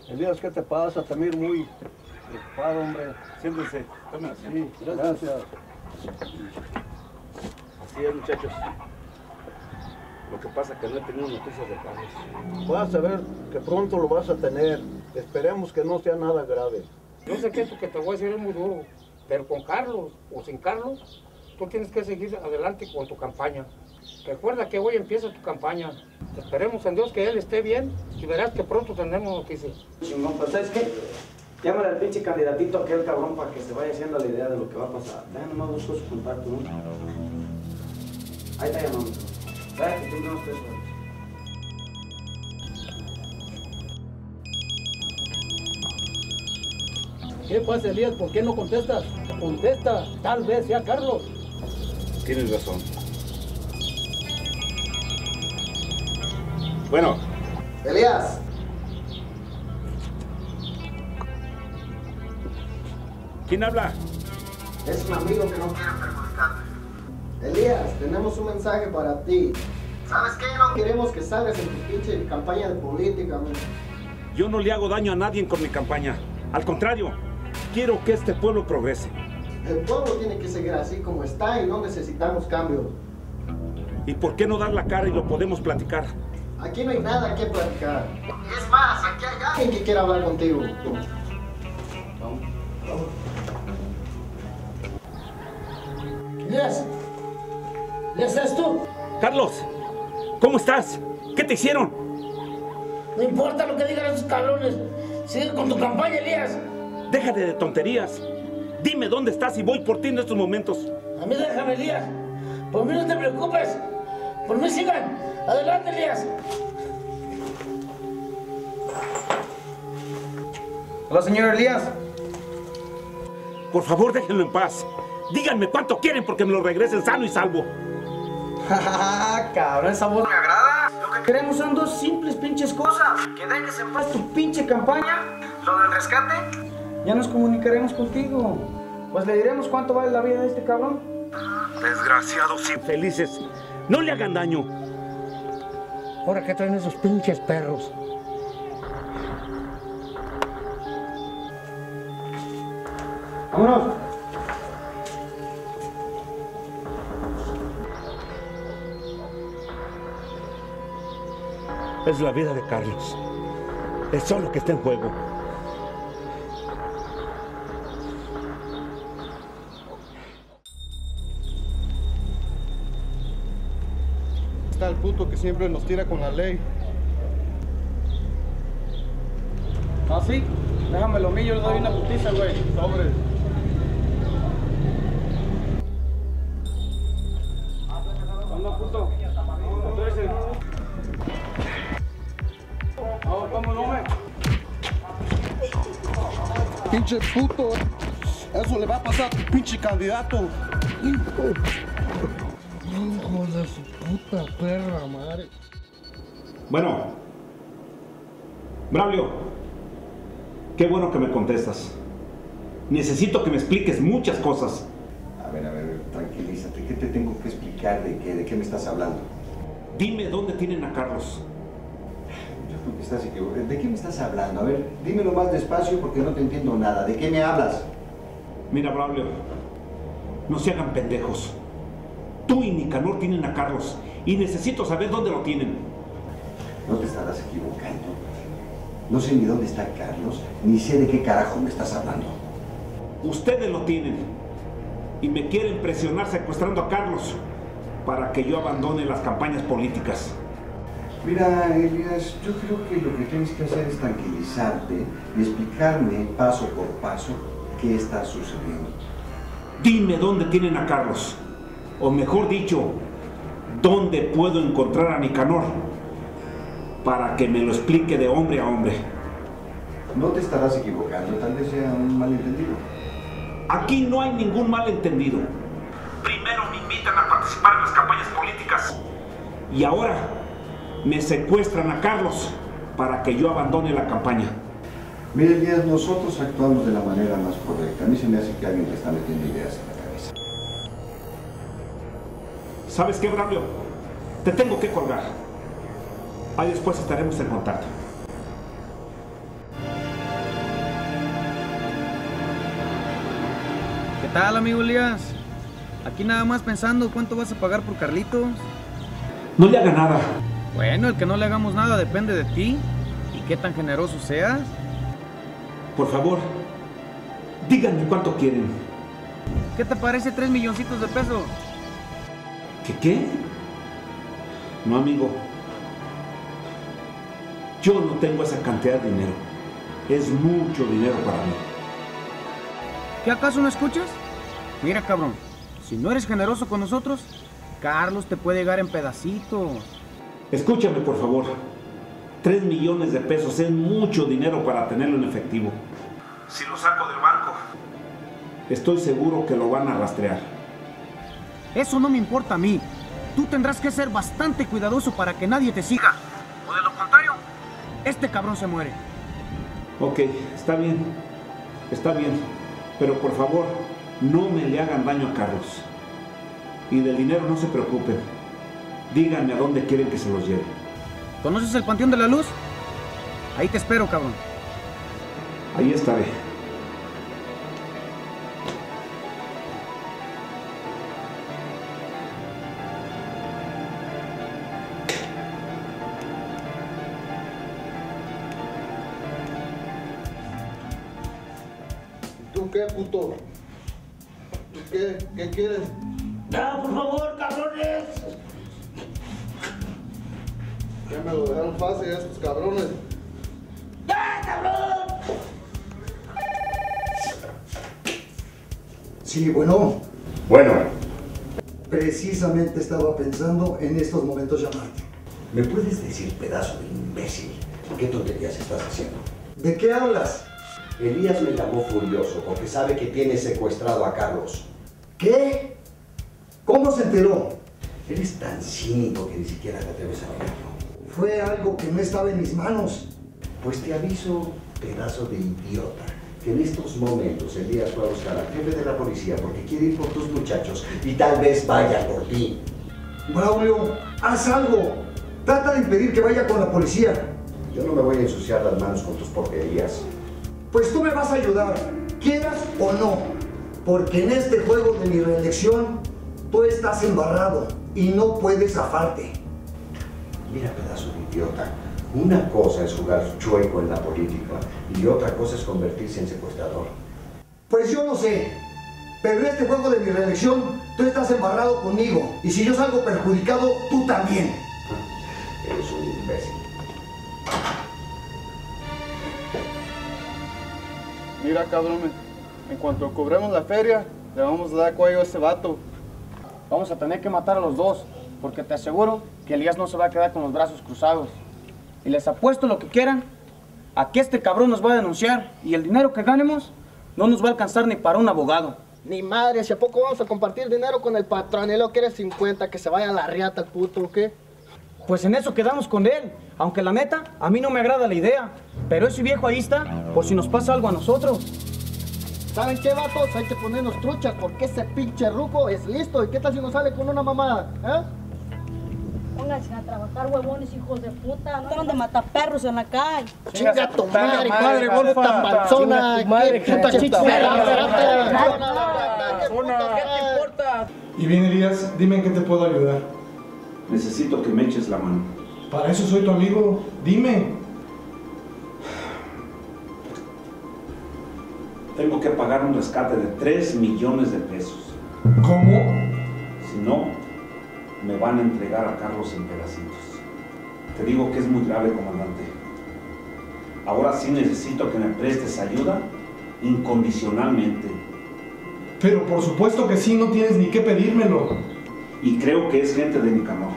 Elías, ¿qué te pasa? Te miro muy preocupado, hombre. Siéntense. Tomen asiento. Sí, gracias. Así es, muchachos. Lo que pasa es que no he tenido noticias de Carlos. Vas a ver que pronto lo vas a tener. Esperemos que no sea nada grave. Yo sé que esto que te voy a decir es muy duro, pero con Carlos o sin Carlos, tú tienes que seguir adelante con tu campaña. Recuerda que hoy empieza tu campaña. Esperemos en Dios que él esté bien y verás que pronto tendremos noticias. Chingón, pero ¿sabes qué? Llámale al pinche candidatito aquel cabrón para que se vaya haciendo la idea de lo que va a pasar. Dale nomás busco su contacto, ¿no? Ahí está llamando. Dale, que unos tres horas. ¿Qué pasa, Elías? ¿Por qué no contestas? Contesta, tal vez sea Carlos. Tienes razón. Bueno, Elías, ¿Quién habla? es un amigo que no quiere perjudicarte. Elías, tenemos un mensaje para ti. ¿Sabes qué? No queremos que salgas en tu pinche campaña de política, man. yo no le hago daño a nadie con mi campaña. Al contrario, quiero que este pueblo progrese. El pueblo tiene que seguir así como está y no necesitamos cambio. ¿Y por qué no dar la cara y lo podemos platicar? Aquí no hay nada que platicar. Es más, aquí hay alguien que quiere hablar contigo. Elías, ¿Elías eres tú? Carlos, ¿cómo estás? ¿Qué te hicieron? No importa lo que digan esos cabrones. Sigue con tu campaña, Elías. Déjate de tonterías. Dime dónde estás y voy por ti en estos momentos. A mí déjame, Elías. Por mí no te preocupes. Por mí sigan. Adelante, Elías. Hola, señor Elías. Por favor, déjenlo en paz. Díganme cuánto quieren porque me lo regresen sano y salvo. cabrón, esa voz me agrada. Lo que queremos son dos simples pinches cosas. Que dejes en paz tu pinche campaña, lo del rescate. Ya nos comunicaremos contigo. Pues le diremos cuánto vale la vida de este cabrón. Desgraciados infelices. No le hagan daño. Ahora que traen esos pinches perros. Vámonos. Es la vida de Carlos. Es solo lo que está en juego. Está el puto que siempre nos tira con la ley. ¿Ah, sí? Déjame lo mío, le doy una putiza, güey. Sobre. Anda, puto. Entonces. Vamos, vamos, hombre. Pinche puto. Eso le va a pasar a tu pinche candidato. Puta perra madre. Bueno, Braulio, qué bueno que me contestas. Necesito que me expliques muchas cosas. A ver, a ver, tranquilízate. ¿Qué te tengo que explicar? ¿De qué, de qué me estás hablando? Dime dónde tienen a Carlos. Yo creo que estás equivocado. ¿De qué me estás hablando? A ver, dímelo más despacio porque no te entiendo nada. ¿De qué me hablas? Mira, Braulio, no se hagan pendejos. Tú y Nicanor tienen a Carlos y necesito saber dónde lo tienen. No te estarás equivocando. No sé ni dónde está Carlos, ni sé de qué carajo me estás hablando. Ustedes lo tienen y me quieren presionar secuestrando a Carlos para que yo abandone las campañas políticas. Mira, Elias, yo creo que lo que tienes que hacer es tranquilizarte y explicarme paso por paso qué está sucediendo. Dime dónde tienen a Carlos. O mejor dicho, dónde puedo encontrar a Nicanor para que me lo explique de hombre a hombre. No te estarás equivocando, tal vez sea un malentendido. Aquí no hay ningún malentendido. Primero me invitan a participar en las campañas políticas y ahora me secuestran a Carlos para que yo abandone la campaña. Mire, Elías, nosotros actuamos de la manera más correcta. A mí se me hace que alguien le está metiendo ideas ¿Sabes qué, Braulio? Te tengo que colgar. Ahí después estaremos en contacto. ¿Qué tal, amigo Elías? Aquí nada más pensando cuánto vas a pagar por Carlitos. No le haga nada. Bueno, el que no le hagamos nada depende de ti y qué tan generoso seas. Por favor, díganme cuánto quieren. ¿Qué te parece tres milloncitos de pesos? ¿Qué qué? No, amigo. Yo no tengo esa cantidad de dinero. Es mucho dinero para mí. ¿Qué acaso no escuchas? Mira, cabrón, si no eres generoso con nosotros, Carlos te puede llegar en pedacitos. Escúchame, por favor. Tres millones de pesos es mucho dinero para tenerlo en efectivo. Si lo saco del banco, estoy seguro que lo van a rastrear. Eso no me importa a mí. Tú tendrás que ser bastante cuidadoso para que nadie te siga. O de lo contrario, este cabrón se muere. Ok, está bien. Está bien. Pero por favor, no me le hagan daño a Carlos. Y del dinero no se preocupen. Díganme a dónde quieren que se los lleve. ¿Conoces el Panteón de la Luz? Ahí te espero, cabrón. Ahí estaré. Qué? ¿Qué quieres? ¡Ya, por favor, cabrones! Ya me lo dejaron fácil estos cabrones. ¡Ya, cabrón! Sí, bueno. Bueno. Precisamente estaba pensando en estos momentos llamarte. ¿Me puedes decir, pedazo de imbécil, qué tonterías estás haciendo? ¿De qué hablas? Elías me llamó furioso porque sabe que tiene secuestrado a Carlos. ¿Qué? ¿Cómo se enteró? Eres tan cínico que ni siquiera te atreves a negarlo. Fue algo que no estaba en mis manos. Pues te aviso, pedazo de idiota, que en estos momentos Elías va a buscar al jefe de la policía porque quiere ir por tus muchachos y tal vez vaya por ti. Braulio, haz algo. Trata de impedir que vaya con la policía. Yo no me voy a ensuciar las manos con tus porquerías. Pues tú me vas a ayudar, quieras o no. Porque en este juego de mi reelección, tú estás embarrado y no puedes zafarte. Mira, pedazo de idiota. Una cosa es jugar chueco en la política y otra cosa es convertirse en secuestrador. Pues yo no sé. Pero en este juego de mi reelección, tú estás embarrado conmigo. Y si yo salgo perjudicado, tú también. Eres un imbécil. Mira, cabrón, en cuanto cobremos la feria, le vamos a dar cuello a ese vato. Vamos a tener que matar a los dos, porque te aseguro que Elías no se va a quedar con los brazos cruzados. Y les apuesto lo que quieran, a que este cabrón nos va a denunciar y el dinero que ganemos no nos va a alcanzar ni para un abogado. Ni madre, si a poco vamos a compartir dinero con el patrón, él lo quiere 50, que se vaya a la riata el puto, ¿o qué? Pues en eso quedamos con él, aunque la neta, a mí no me agrada la idea, pero ese viejo ahí está, por si nos pasa algo a nosotros. ¿Saben qué, vatos? Hay que ponernos truchas porque ese pinche ruco es listo. ¿Y qué tal si nos sale con una mamada? ¿Eh? Pónganse a trabajar, huevones, hijos de puta. No de matar perros en la calle. Chinga tu madre, madre, golfa. puta panzona. Madre, qué puta chinga tu chicha. madre. Y bien, Elías, dime en qué te puedo ayudar. Necesito que me eches la mano. Para eso soy tu amigo. Dime. Tengo que pagar un rescate de 3 millones de pesos. ¿Cómo? Si no, me van a entregar a Carlos en pedacitos. Te digo que es muy grave, comandante. Ahora sí necesito que me prestes ayuda incondicionalmente. Pero por supuesto que sí, no tienes ni que pedírmelo. Y creo que es gente de Nicanor.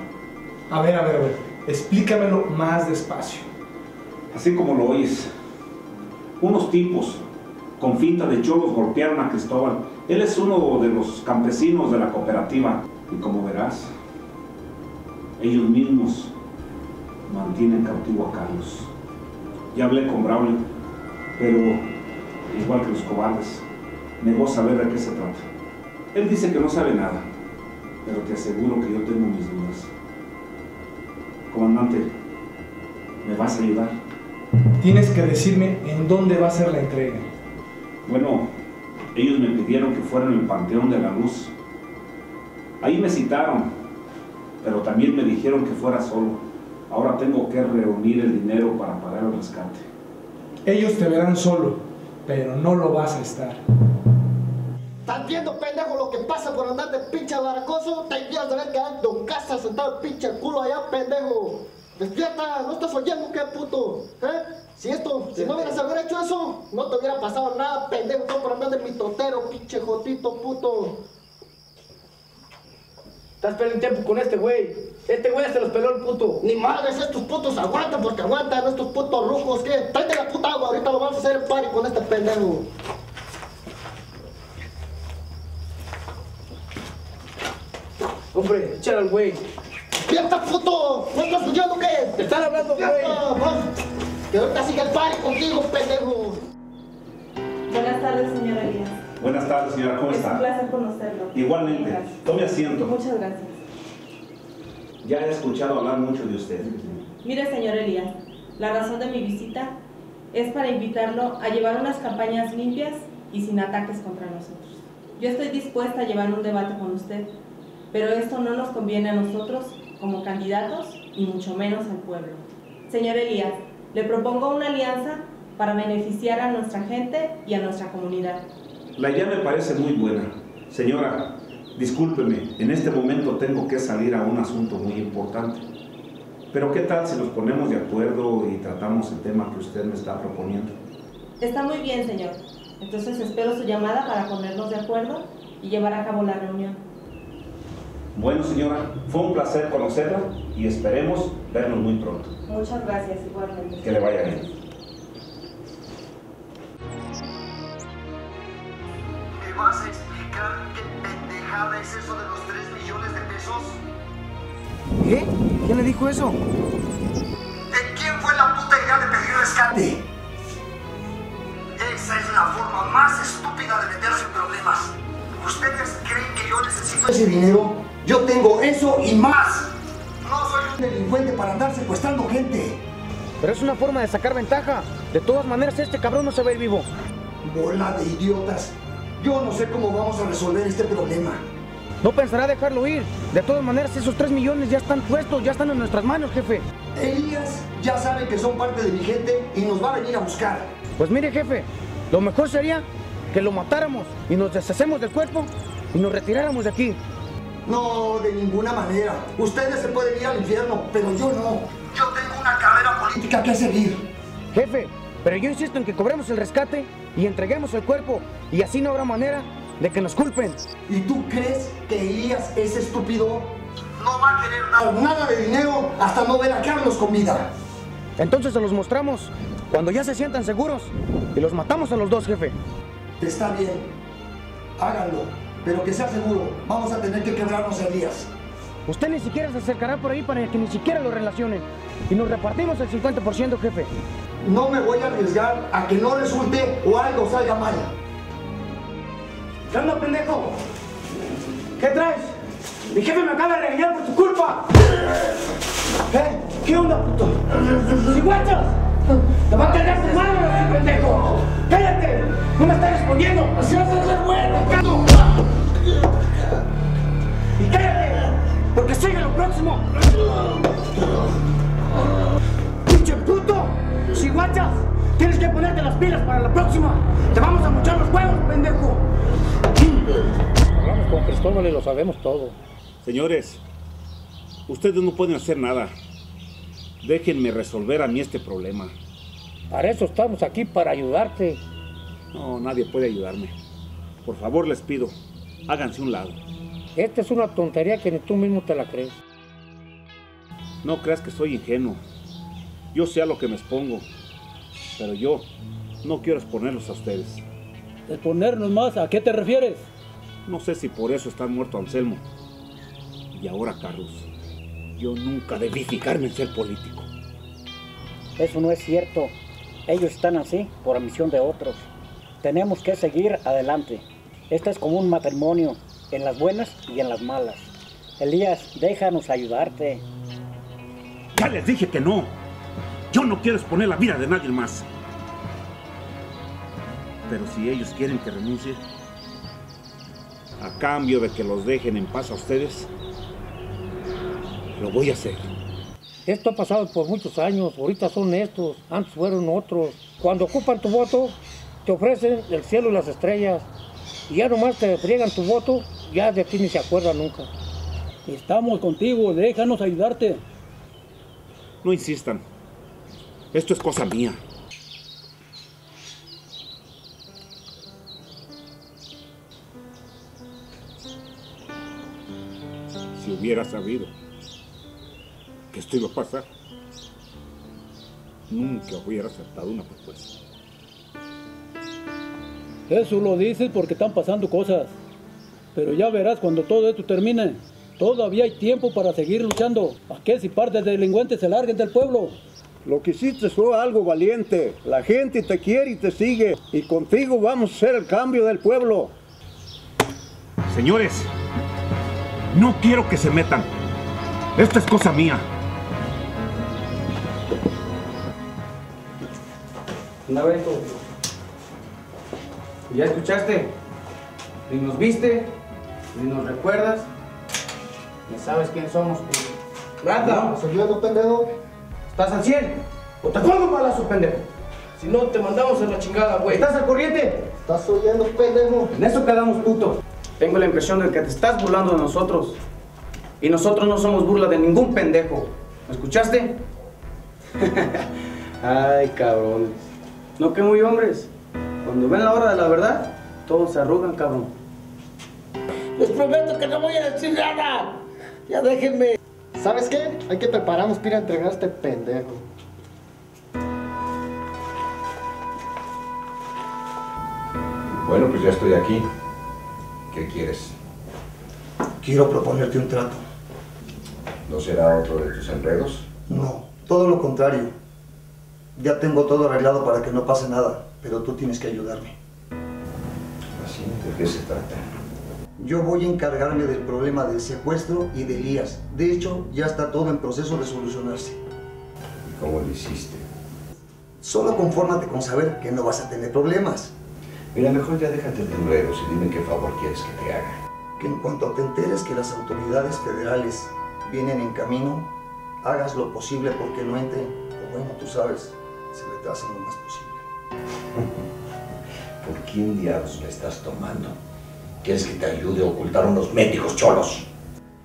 A ver, a ver, a ver. Explícamelo más despacio. Así como lo oyes. Unos tipos con finta de cholos golpearon a Cristóbal. Él es uno de los campesinos de la cooperativa. Y como verás, ellos mismos mantienen cautivo a Carlos. Ya hablé con Braulio, pero igual que los cobardes, negó saber de qué se trata. Él dice que no sabe nada, pero te aseguro que yo tengo mis dudas. Comandante, ¿me vas a ayudar? Tienes que decirme en dónde va a ser la entrega. Bueno, ellos me pidieron que fuera en el Panteón de la Luz. Ahí me citaron, pero también me dijeron que fuera solo. Ahora tengo que reunir el dinero para pagar el rescate. Ellos te verán solo, pero no lo vas a estar. ¿Estás viendo, pendejo, lo que pasa por andar de pinche baracoso? Te quieres ver que ando en casa sentado el pinche culo allá, pendejo. Despierta, ¿no estás oyendo qué puto? ¿Eh? Si esto, si no hubieras haber hecho eso, no te hubiera pasado nada, pendejo, todo por andar de mi totero, pinche jotito, puto. Estás perdiendo tiempo con este güey. Este güey se los peló el puto. Ni madres, estos putos aguantan porque aguantan, estos putos rujos, ¿qué? Tráete la puta agua, ahorita lo vamos a hacer el party con este pendejo. Hombre, échale al güey. ¡Despierta, puto! ¿No estás oyendo qué? Te están hablando, güey. Que ahorita sigue el party contigo, pendejo. Buenas tardes, señora Elías. Buenas tardes, señora, ¿cómo Es un está? placer conocerlo. Igualmente, Gracias. tome asiento. Muchas gracias. Ya he escuchado hablar mucho de usted. Mire, señor Elías, la razón de mi visita es para invitarlo a llevar unas campañas limpias y sin ataques contra nosotros. Yo estoy dispuesta a llevar un debate con usted, pero esto no nos conviene a nosotros como candidatos y mucho menos al pueblo. Señor Elías, le propongo una alianza para beneficiar a nuestra gente y a nuestra comunidad. La idea me parece muy buena. Señora, discúlpeme, en este momento tengo que salir a un asunto muy importante. Pero ¿qué tal si nos ponemos de acuerdo y tratamos el tema que usted me está proponiendo? Está muy bien, señor. Entonces espero su llamada para ponernos de acuerdo y llevar a cabo la reunión. Bueno, señora, fue un placer conocerla y esperemos vernos muy pronto. Muchas gracias, igualmente. Que le vaya bien. ¿Me vas a explicar qué pendejada es eso de los 3 millones de pesos? ¿Qué? ¿Quién le dijo eso? ¿De quién fue la puta idea de pedir rescate? Esa es la forma más estúpida de meterse en problemas. ¿Ustedes creen que yo necesito ese dinero? Yo tengo eso y más. No soy un delincuente para andar secuestrando gente. Pero es una forma de sacar ventaja. De todas maneras, este cabrón no se va a ir vivo. Bola de idiotas. Yo no sé cómo vamos a resolver este problema. No pensará dejarlo ir. De todas maneras, esos 3 millones ya están puestos, ya están en nuestras manos, jefe. Elías ya sabe que son parte de mi gente y nos va a venir a buscar. Pues mire, jefe, lo mejor sería que lo matáramos y nos deshacemos del cuerpo y nos retiráramos de aquí. No, de ninguna manera. Ustedes se pueden ir al infierno, pero yo no. Yo tengo una carrera política que seguir. Jefe, pero yo insisto en que cobremos el rescate y entreguemos el cuerpo y así no habrá manera de que nos culpen. ¿Y tú crees que Elías es estúpido? No va a querer dar nada de dinero hasta no ver a Carlos con vida. Entonces se los mostramos cuando ya se sientan seguros y los matamos a los dos, jefe. Está bien. Háganlo. Pero que sea seguro. Vamos a tener que quebrarnos a Elías. Usted ni siquiera se acercará por ahí para que ni siquiera lo relacionen. Y nos repartimos el 50%, jefe. No me voy a arriesgar a que no resulte o algo salga mal. ¿Qué onda, pendejo? ¿Qué traes? Mi jefe me acaba de regañar por tu culpa. ¿Eh? ¿Qué onda, puto? ¡Ciguachos! ¡Te va a cargar tu mano, pendejo! ¡Cállate! ¡No me estás respondiendo! ¡Así vas a ser bueno, cago! ¡Y cállate! ¡Porque sigue lo próximo! ¡Pinche puto! ¡Ciguachas! Tienes que ponerte las pilas para la próxima. Te vamos a muchar los huevos, pendejo. Hablamos con Cristóbal y lo sabemos todo. Señores, ustedes no pueden hacer nada. Déjenme resolver a mí este problema. Para eso estamos aquí, para ayudarte. No, nadie puede ayudarme. Por favor, les pido, háganse un lado. Esta es una tontería que ni tú mismo te la crees. No creas que soy ingenuo. Yo sé a lo que me expongo. Pero yo no quiero exponerlos a ustedes. ¿Exponernos más? ¿A qué te refieres? No sé si por eso está muerto Anselmo. Y ahora Carlos. Yo nunca debí fijarme en ser político. Eso no es cierto. Ellos están así por ambición de otros. Tenemos que seguir adelante. Esto es como un matrimonio, en las buenas y en las malas. Elías, déjanos ayudarte. Ya les dije que no. Yo no quiero exponer la vida de nadie más. Pero si ellos quieren que renuncie, a cambio de que los dejen en paz a ustedes, lo voy a hacer. Esto ha pasado por muchos años, ahorita son estos, antes fueron otros. Cuando ocupan tu voto, te ofrecen el cielo y las estrellas. Y ya nomás te friegan tu voto, ya de ti ni se acuerdan nunca. Estamos contigo, déjanos ayudarte. No insistan. Esto es cosa mía. Si hubiera sabido que esto iba a pasar, nunca hubiera aceptado una propuesta. Eso lo dices porque están pasando cosas. Pero ya verás cuando todo esto termine. Todavía hay tiempo para seguir luchando. ¿A qué si par de delincuentes se larguen del pueblo? Lo que hiciste fue algo valiente. La gente te quiere y te sigue. Y contigo vamos a hacer el cambio del pueblo. Señores, no quiero que se metan. Esta es cosa mía. Anda, Beto. ¿Ya escuchaste? Ni nos viste, ni nos recuerdas, ni sabes quién somos. Nada. ¿Soy yo, no, pendejo? ¿Estás al 100? ¿O te pongo un balazo, pendejo? Si no, te mandamos a la chingada, güey. ¿Estás al corriente? ¿Estás oyendo, pendejo? En eso quedamos, puto. Tengo la impresión de que te estás burlando de nosotros. Y nosotros no somos burla de ningún pendejo. ¿Me escuchaste? Ay, cabrón. No que muy hombres. Cuando ven la hora de la verdad, todos se arrugan, cabrón. Les prometo que no voy a decir nada. Ya déjenme. ¿Sabes qué? Hay que prepararnos para ir a entregar a este pendejo. Bueno, pues ya estoy aquí. ¿Qué quieres? Quiero proponerte un trato. ¿No será otro de tus enredos? No, todo lo contrario. Ya tengo todo arreglado para que no pase nada, pero tú tienes que ayudarme. ¿Así? ¿De qué se trata? Yo voy a encargarme del problema del secuestro y de Elías. De hecho, ya está todo en proceso de solucionarse. ¿Y cómo lo hiciste? Solo confórmate con saber que no vas a tener problemas. Mira, mejor ya déjate de enredos y dime qué favor quieres que te haga. Que en cuanto te enteres que las autoridades federales vienen en camino, hagas lo posible porque no entren, o bueno, tú sabes, se retrasen lo más posible. ¿Por quién diablos me estás tomando? ¿Quieres que te ayude a ocultar unos médicos cholos?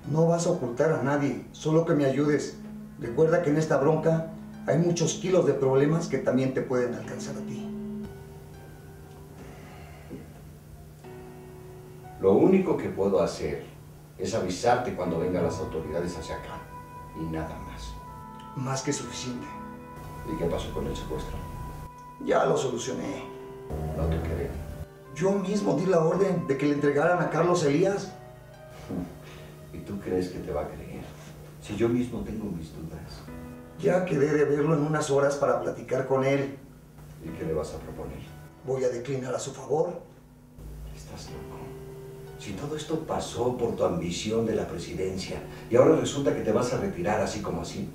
No vas a ocultar a nadie, solo que me ayudes. Recuerda que en esta bronca hay muchos kilos de problemas que también te pueden alcanzar a ti. Lo único que puedo hacer es avisarte cuando vengan las autoridades hacia acá. Y nada más. Más que suficiente. ¿Y qué pasó con el secuestro? Ya lo solucioné. No te creo. Yo mismo di la orden de que le entregaran a Carlos Elías. ¿Y tú crees que te va a creer? Si yo mismo tengo mis dudas. Ya quedé de verlo en unas horas para platicar con él. ¿Y qué le vas a proponer? Voy a declinar a su favor. Estás loco. Si todo esto pasó por tu ambición de la presidencia y ahora resulta que te vas a retirar así como así.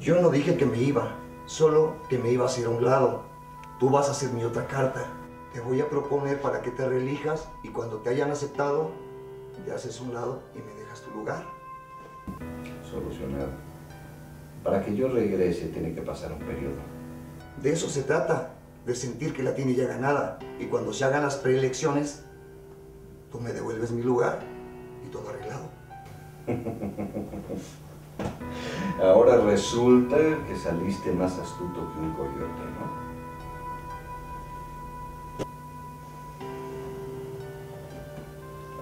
Yo no dije que me iba, solo que me iba a hacer a un lado. Tú vas a hacer mi otra carta. Te voy a proponer para que te relijas y cuando te hayan aceptado, te haces un lado y me dejas tu lugar. Solucionado. Para que yo regrese tiene que pasar un periodo. De eso se trata, de sentir que la tiene ya ganada. Y cuando se hagan las preelecciones, tú me devuelves mi lugar y todo arreglado. Ahora resulta que saliste más astuto que un coyote, ¿no?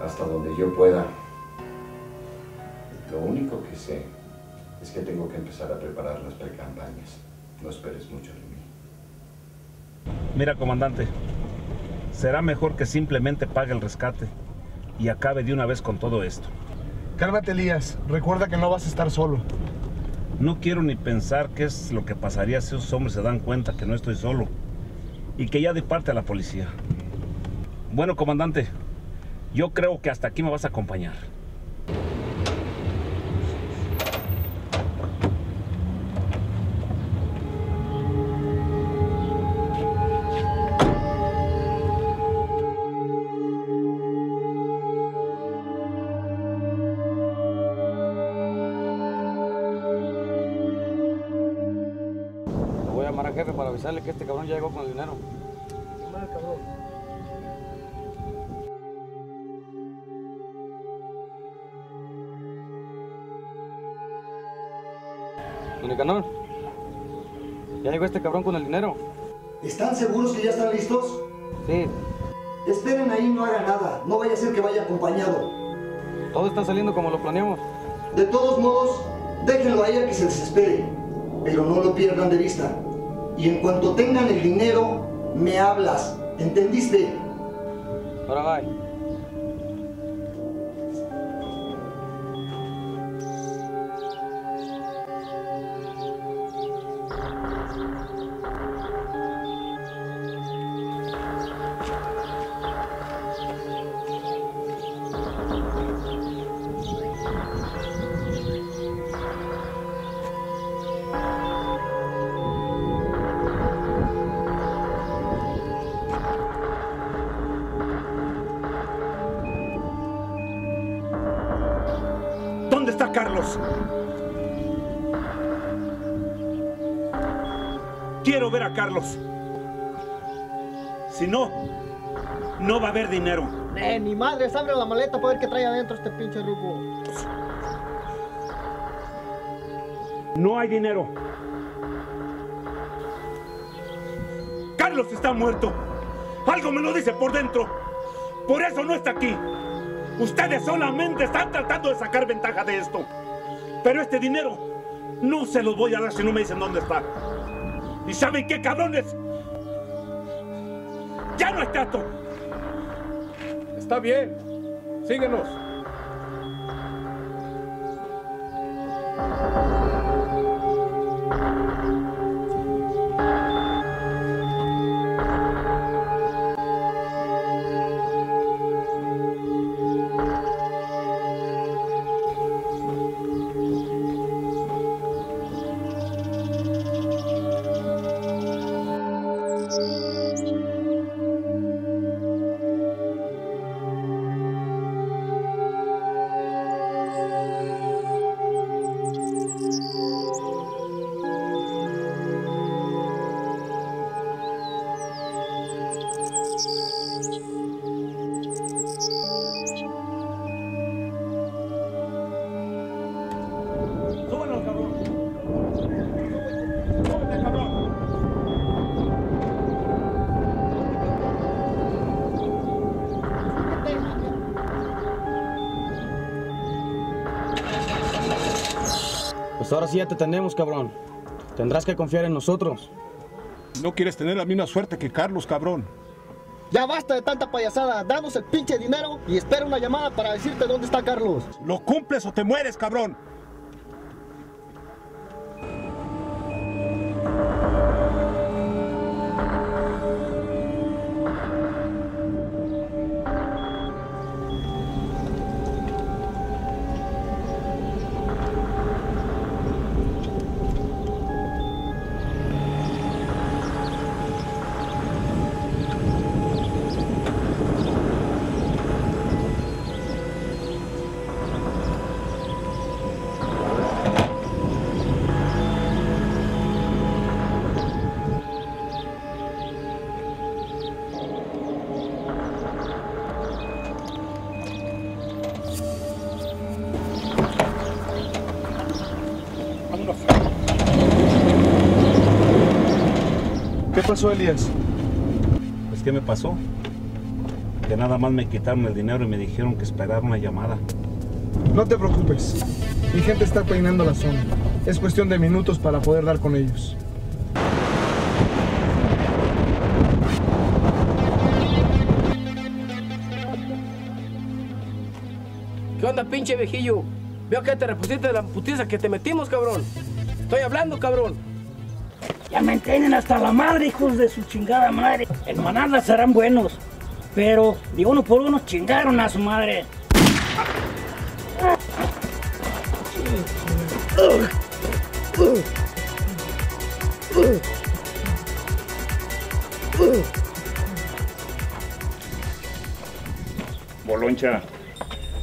Hasta donde yo pueda. Lo único que sé es que tengo que empezar a preparar las precampañas. No esperes mucho de mí. Mira, comandante, será mejor que simplemente pague el rescate y acabe de una vez con todo esto. Cálmate, Elías. Recuerda que no vas a estar solo. No quiero ni pensar qué es lo que pasaría si esos hombres se dan cuenta que no estoy solo y que ya de parte a la policía. Bueno, comandante, yo creo que hasta aquí me vas a acompañar. Avisarle que este cabrón ya llegó con el dinero. Don Nicanor, ya llegó este cabrón con el dinero. ¿Están seguros que ya están listos? Sí. Esperen ahí, no hagan nada. No vaya a ser que vaya acompañado. Todo está saliendo como lo planeamos. De todos modos, déjenlo ahí a que se desespere. Pero no lo pierdan de vista. Y en cuanto tengan el dinero, me hablas. ¿Entendiste? Ahora Quiero ver a Carlos. Si no, no va a haber dinero. Eh, ni madres, abre la maleta para ver qué trae adentro este pinche rubo. No hay dinero. Carlos está muerto. Algo me lo dice por dentro. Por eso no está aquí. Ustedes solamente están tratando de sacar ventaja de esto. Pero este dinero no se los voy a dar si no me dicen dónde está. ¿Y saben qué, cabrones? Ya no hay trato. Está bien. Síguenos. Ya te tenemos, cabrón. Tendrás que confiar en nosotros. No quieres tener la misma suerte que Carlos, cabrón. Ya basta de tanta payasada. Danos el pinche dinero y espera una llamada para decirte dónde está Carlos. ¿Lo cumples o te mueres, cabrón? ¿Qué pasó, Elías? Pues, ¿qué me pasó? Que nada más me quitaron el dinero y me dijeron que esperara una llamada. No te preocupes. Mi gente está peinando la zona. Es cuestión de minutos para poder dar con ellos. ¿Qué onda, pinche viejillo? Veo que te repusiste de la putiza que te metimos, cabrón. estoy hablando, cabrón. Ya me entienden hasta la madre, hijos de su chingada madre. En manada serán buenos, pero de uno por uno chingaron a su madre. Boloncha,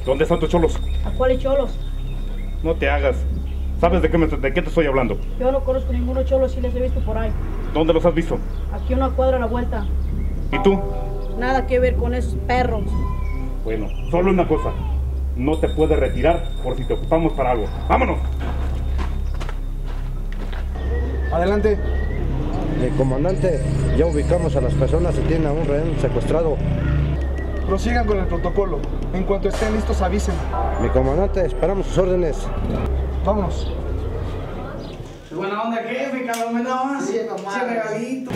¿dónde están tus cholos? ¿A cuáles cholos? No te hagas. ¿Sabes de qué, me- de qué te estoy hablando? Yo no conozco ninguno cholos si les he visto por ahí. ¿Dónde los has visto? Aquí una cuadra a la vuelta. ¿Y tú? Nada que ver con esos perros. Bueno, solo una cosa. No te puedes retirar por si te ocupamos para algo. ¡Vámonos! Adelante. Mi comandante, ya ubicamos a las personas y tienen a un rehén secuestrado. Prosigan con el protocolo. En cuanto estén listos, avisen. Mi comandante, esperamos sus órdenes. Vámonos. Buena onda, jefe, cabrón, me da más. Sí, Ese regalito.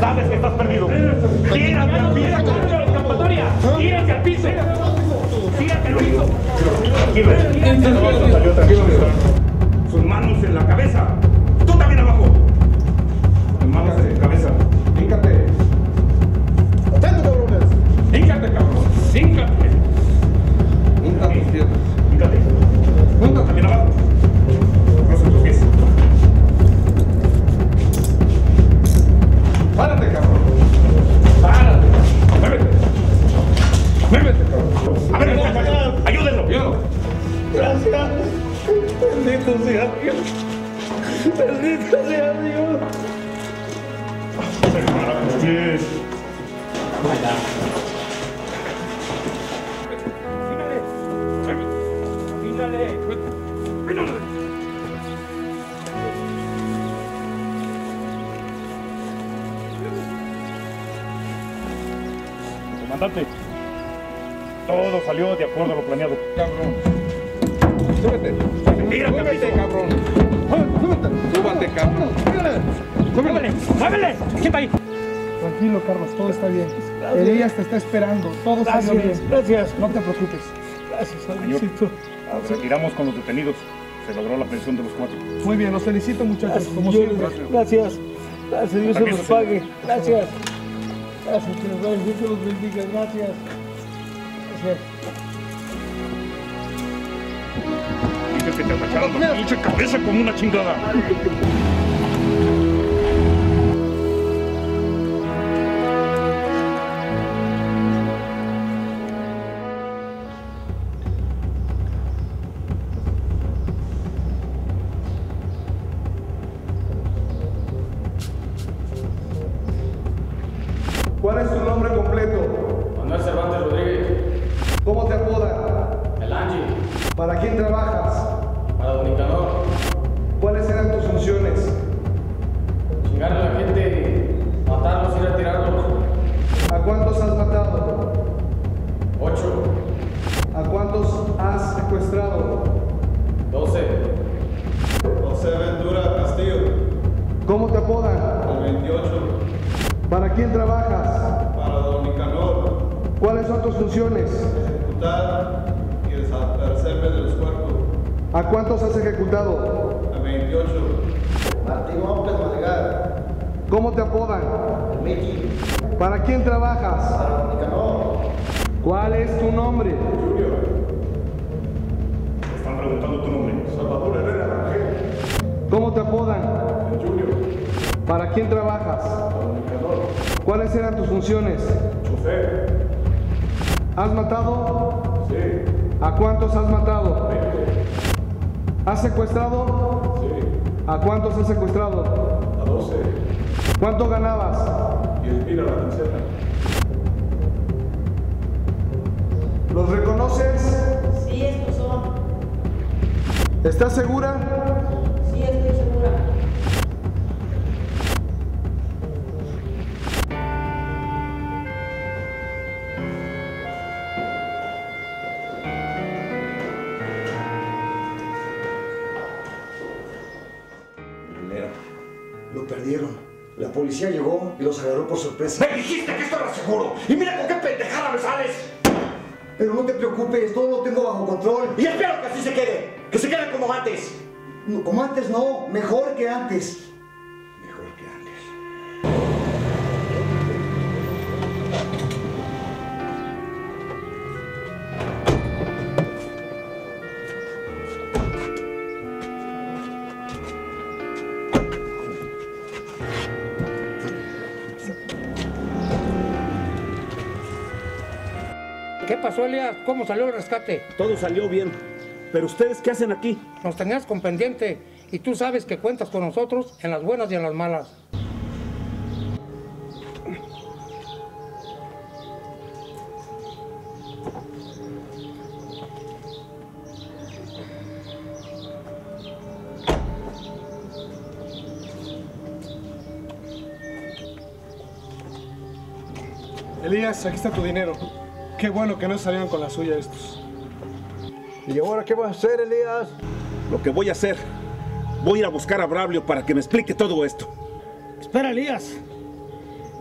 Sabes que estás perdido. Tírate al piso. Tírate al piso. Tírate al piso. Tranquilo. Tranquilo. Sus Bendito sea Dios. Bendito sea Dios. Tus pies. Comandante, todo salió de acuerdo a lo planeado. Cabrón. Súbete. Piso. cabrón. Súbete. Súbete, cabrón. ¡Muévele! ¡Muévele! Sienta ahí. Tranquilo, Carlos, todo está bien. Elías te está esperando. Todo Gracias, bien. gracias. No te preocupes. Gracias, Señor, retiramos con los detenidos. Se logró la pensión de los cuatro. Muy bien, los felicito, muchachos. Como Dios- siempre. Gracias. Gracias, Dios se Permiso, los pague. Gracias. Gracias, que se los bendiga. Gracias. Gracias. Que te agacharon la pinche cabeza como una chingada. ¿Cuál es tu nombre? Junior. Están preguntando tu nombre. Salvador Herrera. ¿Cómo te apodan? Junior. ¿Para quién trabajas? Para Nicanor. ¿Cuáles eran tus funciones? Chofer. ¿Has matado? Sí. ¿A cuántos has matado? ¿Has secuestrado? Sí. ¿A cuántos has secuestrado? A 12. ¿Cuánto ganabas? 10 mil a la quincena. ¿Los reconoces? Sí, estos son. ¿Estás segura? Sí, estoy segura. Lo perdieron. La policía llegó y los agarró por sorpresa. ¡Me dijiste que esto era seguro! ¡Y mira con qué pendejada me sales! Pero no te preocupes, todo lo tengo bajo control. Y espero que así se quede. Que se quede como antes. No, como antes no, mejor que antes. Pasó, Elías? ¿Cómo salió el rescate? Todo salió bien. ¿Pero ustedes qué hacen aquí? Nos tenías con pendiente y tú sabes que cuentas con nosotros en las buenas y en las malas. Elías, aquí está tu dinero. Qué bueno que no salieron con la suya estos. ¿Y ahora qué vas a hacer, Elías? Lo que voy a hacer, voy a ir a buscar a Braulio para que me explique todo esto. Espera, Elías.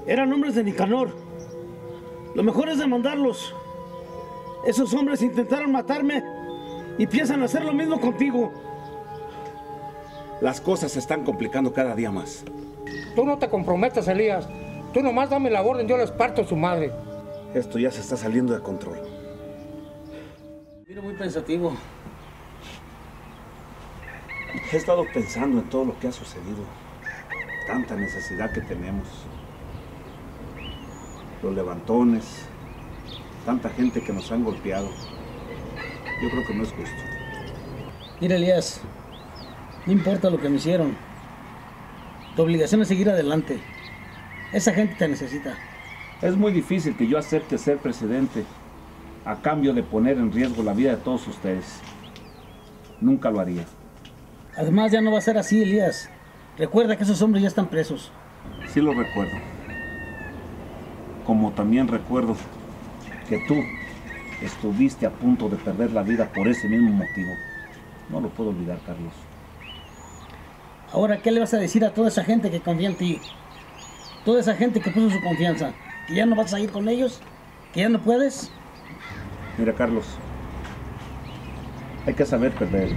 Eran hombres de Nicanor. Lo mejor es demandarlos. Esos hombres intentaron matarme y piensan hacer lo mismo contigo. Las cosas se están complicando cada día más. Tú no te comprometas, Elías. Tú nomás dame la orden, yo les parto a su madre. Esto ya se está saliendo de control. Mira, muy pensativo. He estado pensando en todo lo que ha sucedido. Tanta necesidad que tenemos. Los levantones. Tanta gente que nos han golpeado. Yo creo que no es justo. Mira, Elías. No importa lo que me hicieron. Tu obligación es seguir adelante. Esa gente te necesita. Es muy difícil que yo acepte ser presidente a cambio de poner en riesgo la vida de todos ustedes. Nunca lo haría. Además, ya no va a ser así, Elías. Recuerda que esos hombres ya están presos. Sí lo recuerdo. Como también recuerdo que tú estuviste a punto de perder la vida por ese mismo motivo. No lo puedo olvidar, Carlos. Ahora, ¿qué le vas a decir a toda esa gente que confía en ti? Toda esa gente que puso su confianza. ¿Que ya no vas a ir con ellos? ¿Que ya no puedes? Mira, Carlos, hay que saber perder.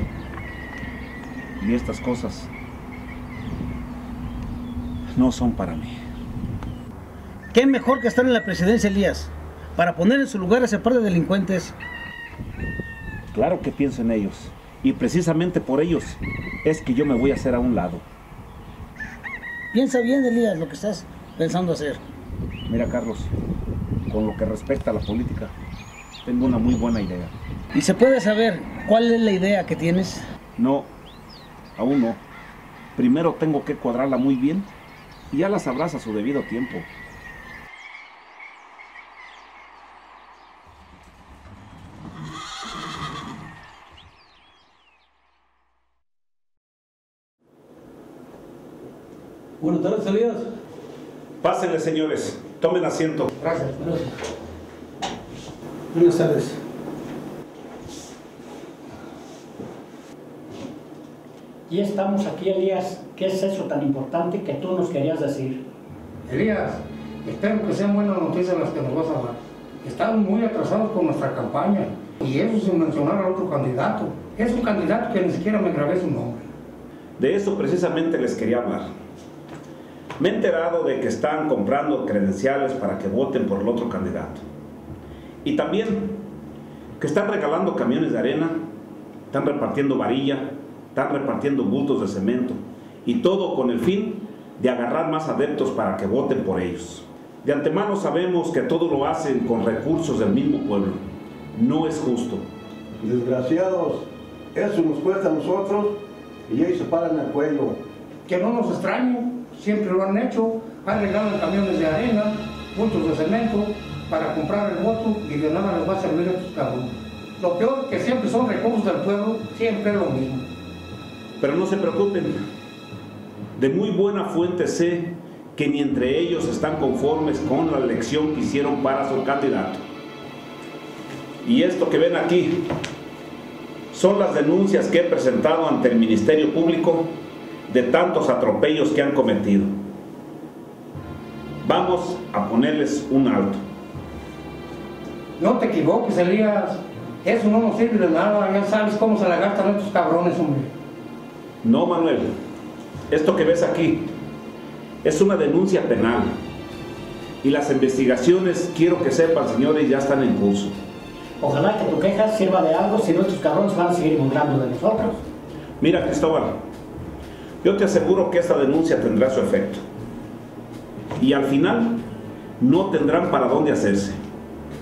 Y estas cosas no son para mí. ¿Qué mejor que estar en la presidencia, Elías? Para poner en su lugar a ese par de delincuentes. Claro que pienso en ellos. Y precisamente por ellos es que yo me voy a hacer a un lado. Piensa bien, Elías, lo que estás pensando hacer. Mira, Carlos, con lo que respecta a la política, tengo una muy buena idea. ¿Y se puede saber cuál es la idea que tienes? No, aún no. Primero tengo que cuadrarla muy bien y ya la sabrás a su debido tiempo. Buenas tardes, Elías. Pásenle, señores. Tomen asiento. Gracias. Buenas tardes. Y estamos aquí, Elías. ¿Qué es eso tan importante que tú nos querías decir? Elías, espero que sean buenas noticias las que nos vas a dar. Estamos muy atrasados con nuestra campaña. Y eso sin mencionar al otro candidato. Es un candidato que ni siquiera me grabé su nombre. De eso precisamente les quería hablar. Me he enterado de que están comprando credenciales para que voten por el otro candidato. Y también que están regalando camiones de arena, están repartiendo varilla, están repartiendo bultos de cemento. Y todo con el fin de agarrar más adeptos para que voten por ellos. De antemano sabemos que todo lo hacen con recursos del mismo pueblo. No es justo. Desgraciados, eso nos cuesta a nosotros y ellos se paran el cuello. Que no nos extrañe, siempre lo han hecho, han regalado camiones de arena, puntos de cemento para comprar el voto y de nada les va a servir a estos cabrones. Lo peor que siempre son recursos del pueblo, siempre lo mismo. Pero no se preocupen, de muy buena fuente sé que ni entre ellos están conformes con la elección que hicieron para su candidato. Y esto que ven aquí son las denuncias que he presentado ante el Ministerio Público de tantos atropellos que han cometido. Vamos a ponerles un alto. No te equivoques, Elías. Eso no nos sirve de nada. Ya sabes cómo se la gastan estos cabrones, hombre. No, Manuel. Esto que ves aquí es una denuncia penal. Y las investigaciones, quiero que sepan, señores, ya están en curso. Ojalá que tu queja sirva de algo si nuestros cabrones van a seguir burlando de nosotros. Mira, Cristóbal, yo te aseguro que esta denuncia tendrá su efecto. Y al final no tendrán para dónde hacerse.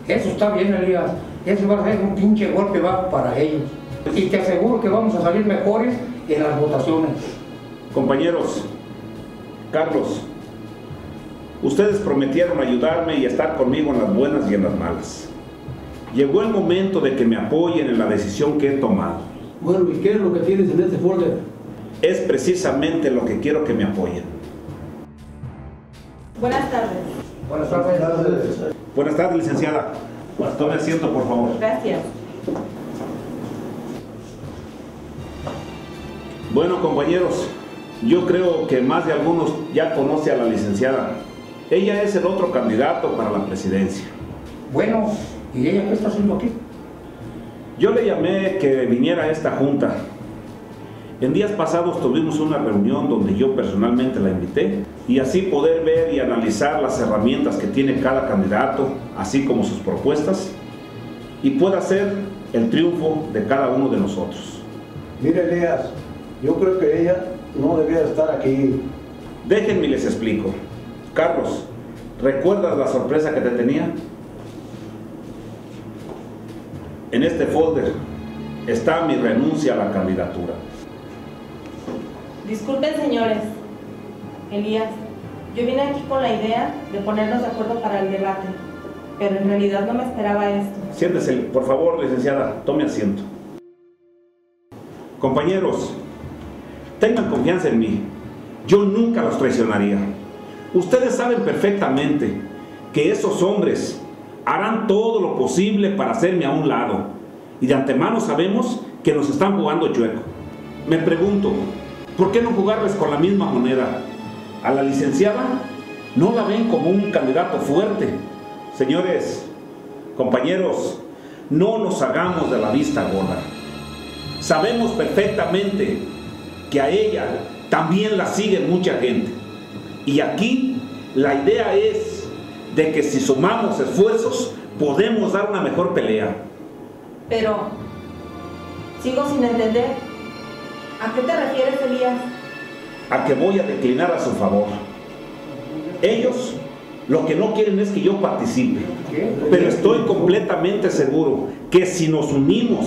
Eso está bien, Elías. Ese va a ser un pinche golpe bajo para ellos. Y te aseguro que vamos a salir mejores en las votaciones. Compañeros, Carlos, ustedes prometieron ayudarme y estar conmigo en las buenas y en las malas. Llegó el momento de que me apoyen en la decisión que he tomado. Bueno, ¿y qué es lo que tienes en este folder? Es precisamente lo que quiero que me apoyen. Buenas tardes. Buenas tardes. Buenas tardes, licenciada. Tome asiento, por favor. Gracias. Bueno, compañeros, yo creo que más de algunos ya conoce a la licenciada. Ella es el otro candidato para la presidencia. Bueno, ¿y ella qué está haciendo aquí? Yo le llamé que viniera a esta junta. En días pasados tuvimos una reunión donde yo personalmente la invité y así poder ver y analizar las herramientas que tiene cada candidato, así como sus propuestas, y pueda ser el triunfo de cada uno de nosotros. Mire, Elías, yo creo que ella no debía estar aquí. Déjenme y les explico. Carlos, ¿recuerdas la sorpresa que te tenía? En este folder está mi renuncia a la candidatura. Disculpen, señores. Elías, yo vine aquí con la idea de ponernos de acuerdo para el debate, pero en realidad no me esperaba esto. Siéntese, por favor, licenciada, tome asiento. Compañeros, tengan confianza en mí. Yo nunca los traicionaría. Ustedes saben perfectamente que esos hombres harán todo lo posible para hacerme a un lado. Y de antemano sabemos que nos están jugando chueco. Me pregunto, ¿por qué no jugarles con la misma moneda? A la licenciada no la ven como un candidato fuerte. Señores, compañeros, no nos hagamos de la vista gorda. Sabemos perfectamente que a ella también la sigue mucha gente. Y aquí la idea es de que si sumamos esfuerzos podemos dar una mejor pelea. Pero sigo sin entender. ¿A qué te refieres, Elías? A que voy a declinar a su favor. Ellos lo que no quieren es que yo participe. Pero estoy completamente seguro que si nos unimos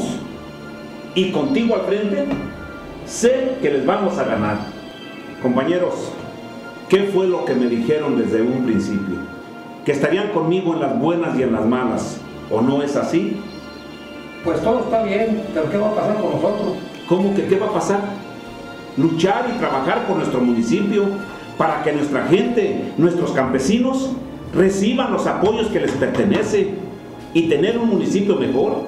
y contigo al frente, sé que les vamos a ganar. Compañeros, ¿qué fue lo que me dijeron desde un principio? Que estarían conmigo en las buenas y en las malas. ¿O no es así? Pues todo está bien, pero ¿qué va a pasar con nosotros? ¿Cómo que qué va a pasar? Luchar y trabajar por nuestro municipio para que nuestra gente, nuestros campesinos, reciban los apoyos que les pertenece y tener un municipio mejor.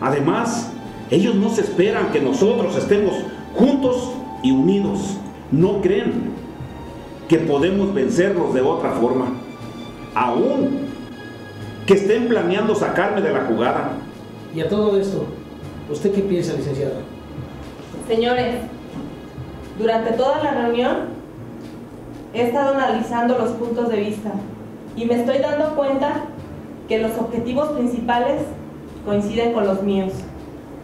Además, ellos no se esperan que nosotros estemos juntos y unidos. No creen que podemos vencerlos de otra forma. Aún que estén planeando sacarme de la jugada. Y a todo esto, ¿usted qué piensa, licenciada? Señores, Durante toda la reunión he estado analizando los puntos de vista y me estoy dando cuenta que los objetivos principales coinciden con los míos.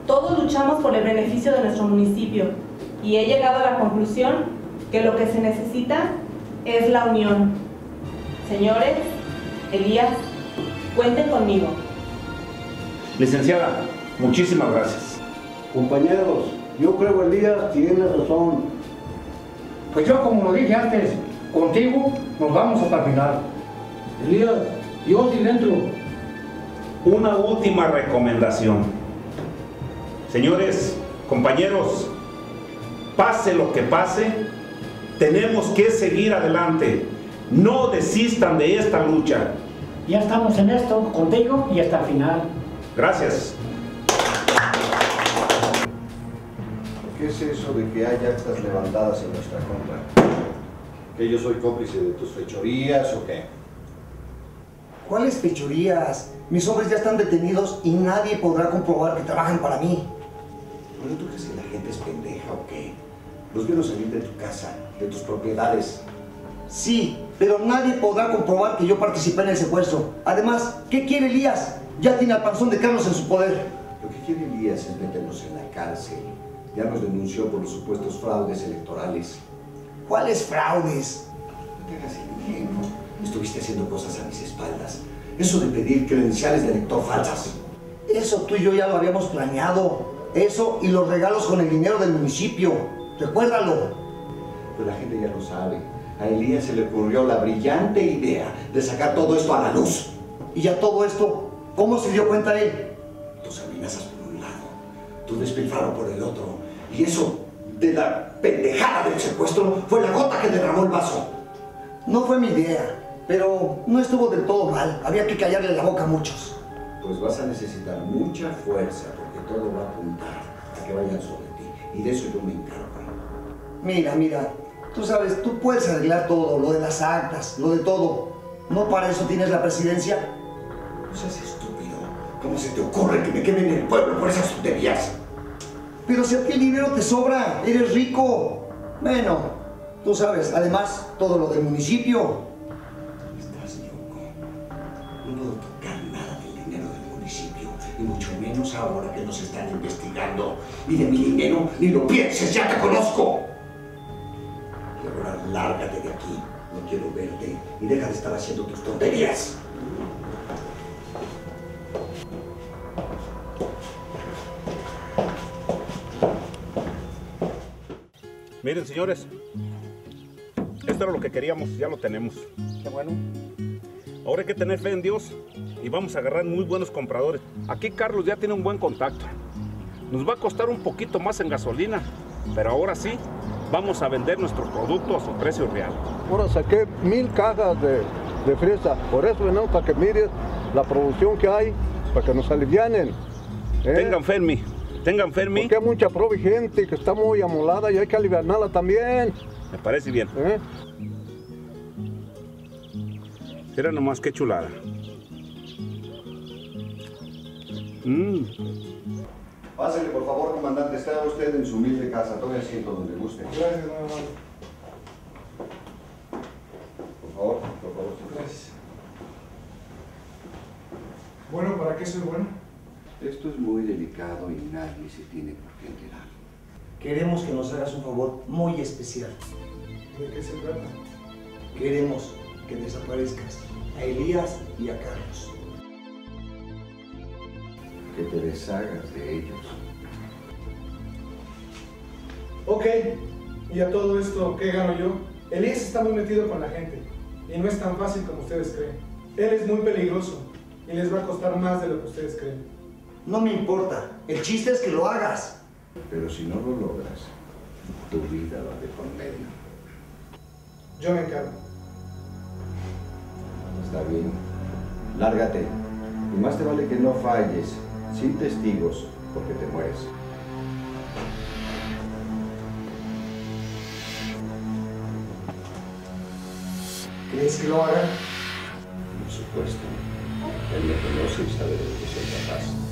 Todos luchamos por el beneficio de nuestro municipio y he llegado a la conclusión que lo que se necesita es la unión. Señores, Elías, cuenten conmigo. Licenciada, muchísimas gracias. Compañeros, yo creo Elías tiene razón. Pues yo, como lo dije antes, contigo nos vamos hasta el final. Elías, yo sí dentro. Una última recomendación. Señores, compañeros, pase lo que pase, tenemos que seguir adelante. No desistan de esta lucha. Ya estamos en esto contigo y hasta el final. Gracias. ¿Qué es eso de que hay actas levantadas en nuestra contra? ¿Que yo soy cómplice de tus fechorías o qué? ¿Cuáles fechorías? Mis hombres ya están detenidos y nadie podrá comprobar que trabajan para mí. Bueno, ¿tú crees que la gente es pendeja o qué? Los vieron salir de tu casa, de tus propiedades. Sí, pero nadie podrá comprobar que yo participé en el secuestro. Además, ¿qué quiere Elías? Ya tiene al panzón de Carlos en su poder. Lo que quiere Elías es meternos en la cárcel. Ya nos denunció por los supuestos fraudes electorales. ¿Cuáles fraudes? No te hagas el. Estuviste haciendo cosas a mis espaldas. Eso de pedir credenciales de elector falsas. Eso tú y yo ya lo habíamos planeado. Eso y los regalos con el dinero del municipio. Recuérdalo. Pero la gente ya lo sabe. A Elías se le ocurrió la brillante idea de sacar todo esto a la luz. Y ya todo esto, ¿cómo se dio cuenta él? Tus amenazas por un lado, tu despilfarro por el otro. Y eso de la pendejada del secuestro fue la gota que derramó el vaso. No fue mi idea, pero no estuvo del todo mal. Había que callarle la boca a muchos. Pues vas a necesitar mucha fuerza porque todo va a apuntar a que vayan sobre ti. Y de eso yo me encargo. Mira, mira, tú sabes, tú puedes arreglar todo, lo de las actas, lo de todo. ¿No para eso tienes la presidencia? No seas estúpido. ¿Cómo se te ocurre que me quemen el pueblo por esas tonterías? Pero si a ti el dinero te sobra, eres rico. Bueno, tú sabes, además, todo lo del municipio. Estás loco. No puedo tocar nada del dinero del municipio, y mucho menos ahora que nos están investigando. Y de mi dinero ni lo pienses, ya te conozco. Y ahora lárgate de aquí. No quiero verte y deja de estar haciendo tus tonterías. Miren, señores, esto era lo que queríamos, ya lo tenemos. Qué bueno. Ahora hay que tener fe en Dios y vamos a agarrar muy buenos compradores. Aquí Carlos ya tiene un buen contacto. Nos va a costar un poquito más en gasolina, pero ahora sí vamos a vender nuestro producto a su precio real. Ahora saqué mil cajas de, de fresa. Por eso venimos para que mires la producción que hay, para que nos alivianen. ¿eh? Tengan fe en mí, tengan fe en mí. Porque hay mucha prove gente que está muy amolada y hay que aliviarla también. Me parece bien. ¿Eh? Mira nomás qué chulada. Mm. Pásale, por favor, comandante. Está usted en su humilde casa. Tome asiento donde guste. Gracias, nada más. Por favor, por favor. Gracias. Bueno, ¿para qué soy bueno? Esto es muy delicado y nadie se tiene por qué enterar. Queremos que nos hagas un favor muy especial. ¿De qué se trata? Queremos que desaparezcas a Elías y a Carlos. Que te deshagas de ellos. Ok, y a todo esto, ¿qué gano yo? Elías está muy metido con la gente y no es tan fácil como ustedes creen. Él es muy peligroso y les va a costar más de lo que ustedes creen. No me importa. El chiste es que lo hagas. Pero si no lo logras, tu vida va de por medio. Yo me encargo. Está bien. Lárgate. Y más te vale que no falles, sin testigos, porque te mueres. ¿Crees que lo haga? Por supuesto. Él me conoce y sabe de lo que soy capaz.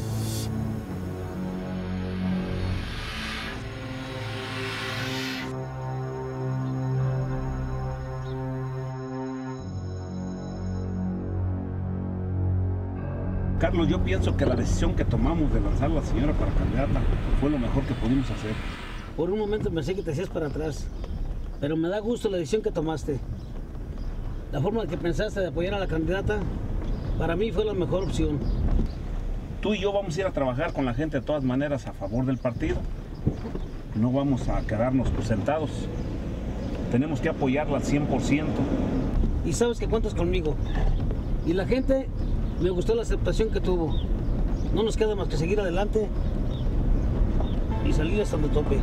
Carlos, yo pienso que la decisión que tomamos de lanzar a la señora para candidata fue lo mejor que pudimos hacer. Por un momento pensé que te hacías para atrás, pero me da gusto la decisión que tomaste. La forma que pensaste de apoyar a la candidata, para mí fue la mejor opción. Tú y yo vamos a ir a trabajar con la gente de todas maneras a favor del partido. No vamos a quedarnos sentados. Tenemos que apoyarla al 100%. Y sabes que cuentas conmigo. Y la gente me gustó la aceptación que tuvo. No nos queda más que seguir adelante y salir hasta el tope.